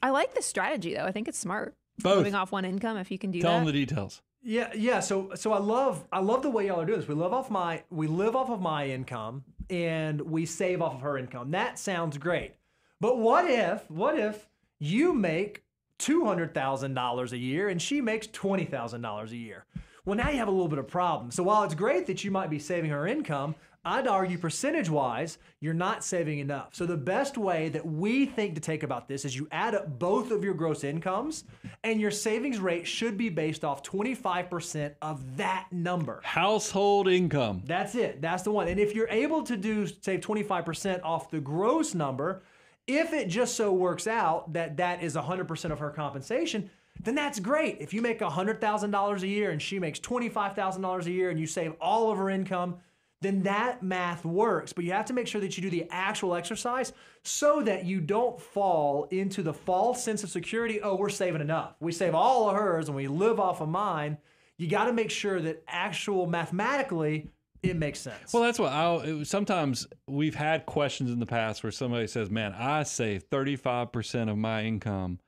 I like this strategy though. I think it's smart.
Both.
Living off one income if you can do
Tell
that.
them the details.
Yeah, yeah. So, so I love, I love the way y'all are doing this. We live off my, we live off of my income, and we save off of her income. That sounds great. But what if, what if you make two hundred thousand dollars a year and she makes twenty thousand dollars a year? Well, now you have a little bit of problem. So while it's great that you might be saving her income, I'd argue percentage wise, you're not saving enough. So the best way that we think to take about this is you add up both of your gross incomes and your savings rate should be based off 25% of that number.
Household income.
That's it. That's the one. And if you're able to do save 25% off the gross number, if it just so works out that that is 100% of her compensation, then that's great. If you make $100,000 a year and she makes $25,000 a year and you save all of her income, then that math works. But you have to make sure that you do the actual exercise so that you don't fall into the false sense of security. Oh, we're saving enough. We save all of hers and we live off of mine. You got to make sure that actual mathematically it makes sense.
Well, that's what I sometimes we've had questions in the past where somebody says, "Man, I save 35% of my income,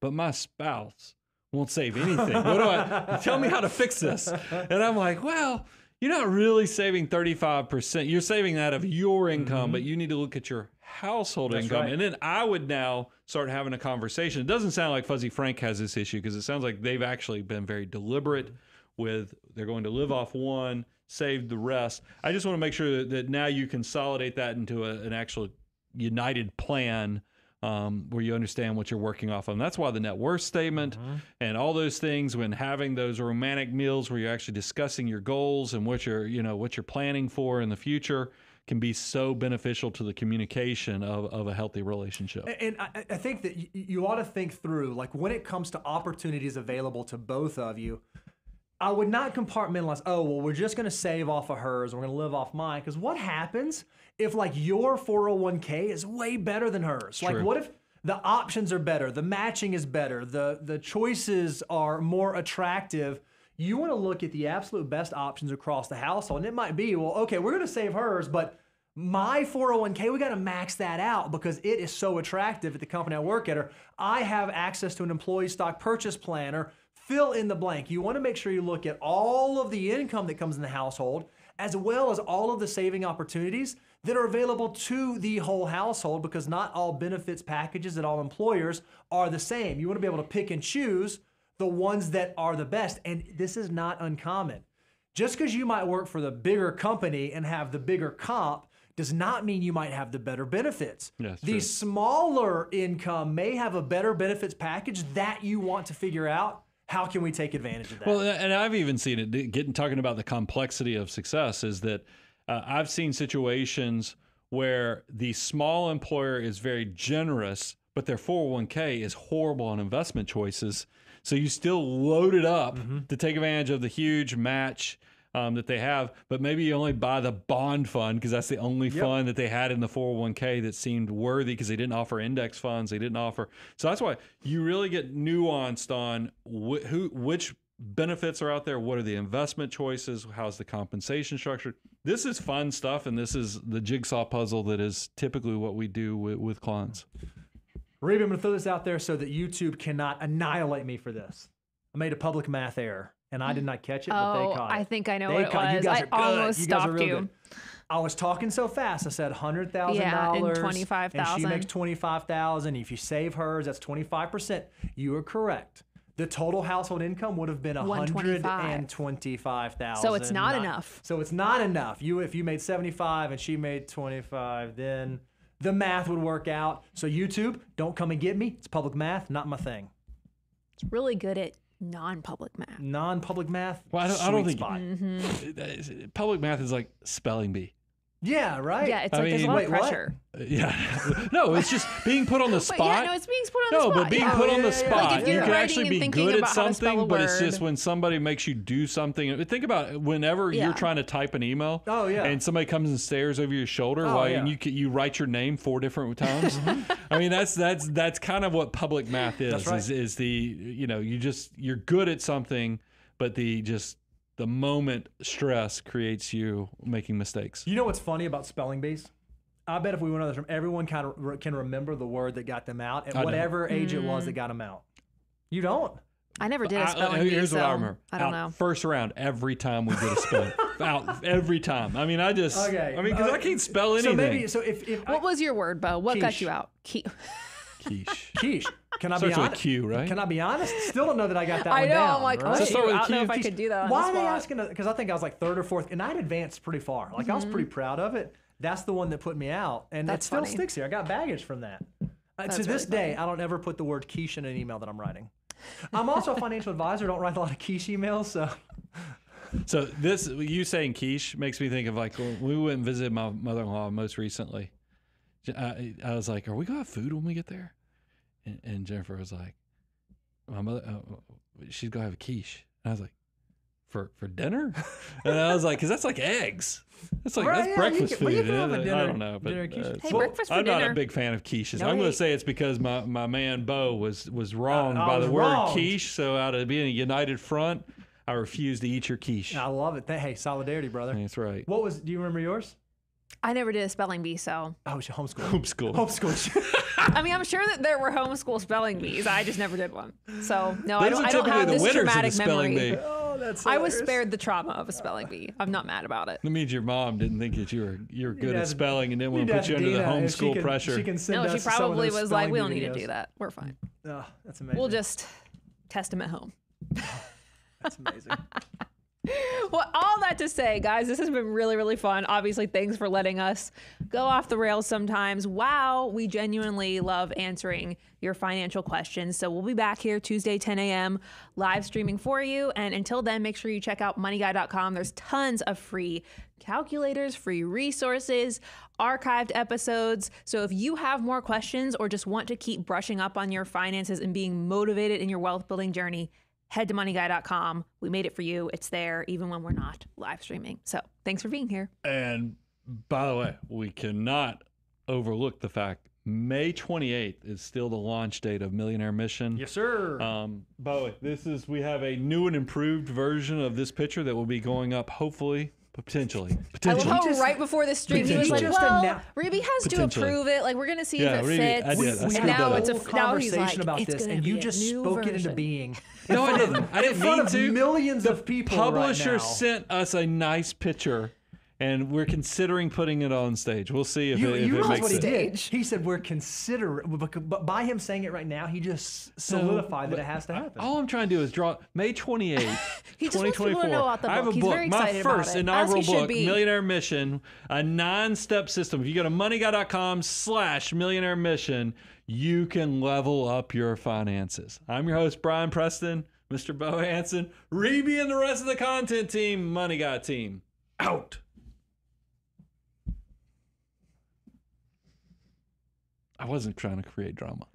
but my spouse won't save anything. what do I tell me how to fix this?" And I'm like, "Well, you're not really saving 35%. You're saving that of your income, mm-hmm. but you need to look at your household
That's
income."
right.
And then I would now start having a conversation. It doesn't sound like Fuzzy Frank has this issue because it sounds like they've actually been very deliberate with they're going to live off one, save the rest. I just want to make sure that, that now you consolidate that into a, an actual united plan um, where you understand what you're working off of. And that's why the net worth statement and all those things, when having those romantic meals where you're actually discussing your goals and what you're, you know, what you're planning for in the future, can be so beneficial to the communication of, of a healthy relationship.
And I, I think that you, you ought to think through, like when it comes to opportunities available to both of you, I would not compartmentalize, oh, well, we're just going to save off of hers, we're going to live off mine. Because what happens if, like, your 401k is way better than hers? Like, what if the options are better, the matching is better, the, the choices are more attractive? You want to look at the absolute best options across the household. And it might be, well, okay, we're going to save hers, but my 401k, we got to max that out because it is so attractive at the company I work at. Or I have access to an employee stock purchase plan or fill in the blank. You want to make sure you look at all of the income that comes in the household as well as all of the saving opportunities that are available to the whole household because not all benefits packages at all employers are the same. You want to be able to pick and choose the ones that are the best. And this is not uncommon. Just because you might work for the bigger company and have the bigger comp does not mean you might have the better benefits.
Yes,
the
true.
smaller income may have a better benefits package that you want to figure out. How can we take advantage of that?
Well, and I've even seen it getting talking about the complexity of success is that uh, I've seen situations where the small employer is very generous, but their 401k is horrible on investment choices. So you still load it up to take advantage of the huge match um, that they have, but maybe you only buy the bond fund because that's the only fund that they had in the 401k that seemed worthy because they didn't offer index funds. They didn't offer. So that's why you really get nuanced on wh- who, which benefits are out there. What are the investment choices? How's the compensation structured? This is fun stuff, and this is the jigsaw puzzle that is typically what we do with, with clients.
Reeb, I'm going to throw this out there so that YouTube cannot annihilate me for this. I made a public math error and I did not catch it, but
Oh,
they caught it.
I think I know
They
what it
caught- You
was.
guys
I
are good.
almost
you
stopped you.
good. I was talking so fast. I said hundred thousand
Yeah, and
dollars,
25,000.
and she makes twenty five thousand. If you save hers, that's twenty five percent. You are correct. The total household income would have been hundred
125.
and twenty five thousand.
So it's not enough.
So it's not enough. You if you made seventy five and she made twenty five, then the math would work out. So YouTube, don't come and get me. It's public math, not my thing.
It's really good at non-public math.
Non public math.
Well, I don't- I don't
sweet
think-
spot. Mm-hmm.
Public math is like spelling bee.
Yeah, right.
Yeah, it's
I
like there's a
mean-
lot
Wait,
of
what?
pressure.
Uh, yeah. no, it's just being put on the spot.
But yeah, no, it's being put on the spot.
No,
spot.
but being
yeah.
put on the
yeah, yeah.
spot,
Like, if
you
you're
can
writing
actually
and
be
thinking
good at
about how to spell
something, but it's just
word.
when somebody makes you do something. Think about whenever
Yeah.
you're trying to type an email.
Oh, yeah.
And somebody comes and stares over your shoulder
Oh,
while
yeah.
and you ca- you write your name four different times. Uh-huh. I mean, that's that's that's kind of what public math is.
That's right.
Is is the you know you just you're good at something, but the just the moment stress creates you making mistakes.
You know what's funny about spelling bees? I bet if we went on this room, everyone kind of re- can remember the word that got them out at
I don't.
whatever age it was that got them out. You don't.
I never did a
I-
spelling bee,
here's
so
what I remember.
I don't
Out
know.
First round, every time we did a spelling. out every time. I mean, I just.
Okay.
I mean, because
uh,
I can't spell anything.
So maybe so if, if
What was your word, Bo? What got you out? Ke-
Quiche.
quiche, can I be
Starts with a
honest?
Q, right?
Can I be honest? Still don't know that I got that
I
one
know.
down.
I'm like,
right?
Let's start with
I don't know if I
Q.
could do that. on
Why
the
are they asking? Because I think I was like third or fourth, and I'd advanced pretty far. Like I was pretty
Mm-hmm.
proud of it. That's the one that put me out, and
That's
it still
funny.
sticks here. I got baggage from that. Uh, to this
really
day, I don't ever put the word quiche in an email that I'm writing. I'm also a financial advisor. Don't write a lot of quiche emails, so
So this you saying quiche makes me think of like when we went and visited my mother-in-law most recently. I, I was like, "Are we gonna have food when we get there?" And, and Jennifer was like, "My mother, uh, she's gonna have a quiche." And I was like, "For for dinner?" and I was like, "Cause that's like eggs. That's like
Right,
that's
yeah, you
breakfast
can- well, you
food."
can have a
And I
dinner-
don't know, but
dinner quiche.
uh,
Hey,
so
breakfast for
I'm not a big fan of quiches.
No,
I'm gonna say it's because my, my man Bo was was wrong
I
by
was
the word
wronged.
quiche. So out of being a united front, I refuse to eat your quiche.
I love it. Hey, solidarity, brother.
That's right.
What was? Do you remember yours?
I never did a spelling bee, so
Oh, it's your homeschool.
Homeschool.
Homeschool.
I mean, I'm sure that there were homeschool spelling bees. I just never did one. So no, I
Those
don't,
are
I don't
typically
have
the
this
winners of the
traumatic
spelling
memory.
bee.
oh, that's.
I was
hilarious.
spared the trauma of a spelling bee. I'm not mad about it.
That means your mom didn't think that you were you were good at
ask-
spelling and didn't want
You'd
to
ask
put you under the
Dina if she
homeschool
can-
pressure.
She can send
No,
us
she
some of
probably
those
was like,
spelling
"We
bee
don't need to
videos."
do that. We're fine.
Oh, that's amazing.
We'll just test them at home."
That's amazing.
Well, all that to say, guys, this has been really, really fun. Obviously, thanks for letting us go off the rails sometimes. Wow, we genuinely love answering your financial questions. So we'll be back here Tuesday, 10 a.m., live streaming for you. And until then, make sure you check out moneyguy.com. There's tons of free calculators, free resources, archived episodes. So if you have more questions or just want to keep brushing up on your finances and being motivated in your wealth building journey, head to moneyguy.com. We made it for you. It's there even when we're not live streaming. So thanks for being here.
and by the way, we cannot overlook the fact May 28th is still the launch date of Millionaire Mission.
yes, sir.
Um, by the way, this is we have a new and improved version of this picture that will be going up hopefully, potentially,
I love how
just-
right before the stream he was like,
Potentially.
"Well,
Just
Ruby has to approve it. Like we're gonna see
Yeah,
if it
Ruby-
fits."
I did. I
we
and
that
now it's a now he's
conversation
like,
about this, and you just
new
spoke it into being.
No, I
in front of-
didn't. I didn't mean to.
millions
the
of people.
The Publisher
right now.
sent us a nice picture, and we're considering putting it on stage. We'll see if
You,
it, if
you
it makes
what he did?
Stage.
He said we're considering, but by him saying it right now, he just solidified that it has to happen.
All I'm trying to do is draw May 28th,
He just wants to
2024.
know about the
I have a
book. He's
book, my first inaugural book,
be.
Millionaire Mission, a nine-step system. If you go to moneyguy.com slash millionaire mission, you can level up your finances. I'm your host, Brian Preston, Mr. Bo Hanson, Reby and the rest of the content team, Money Guy team, out. I wasn't trying to create drama.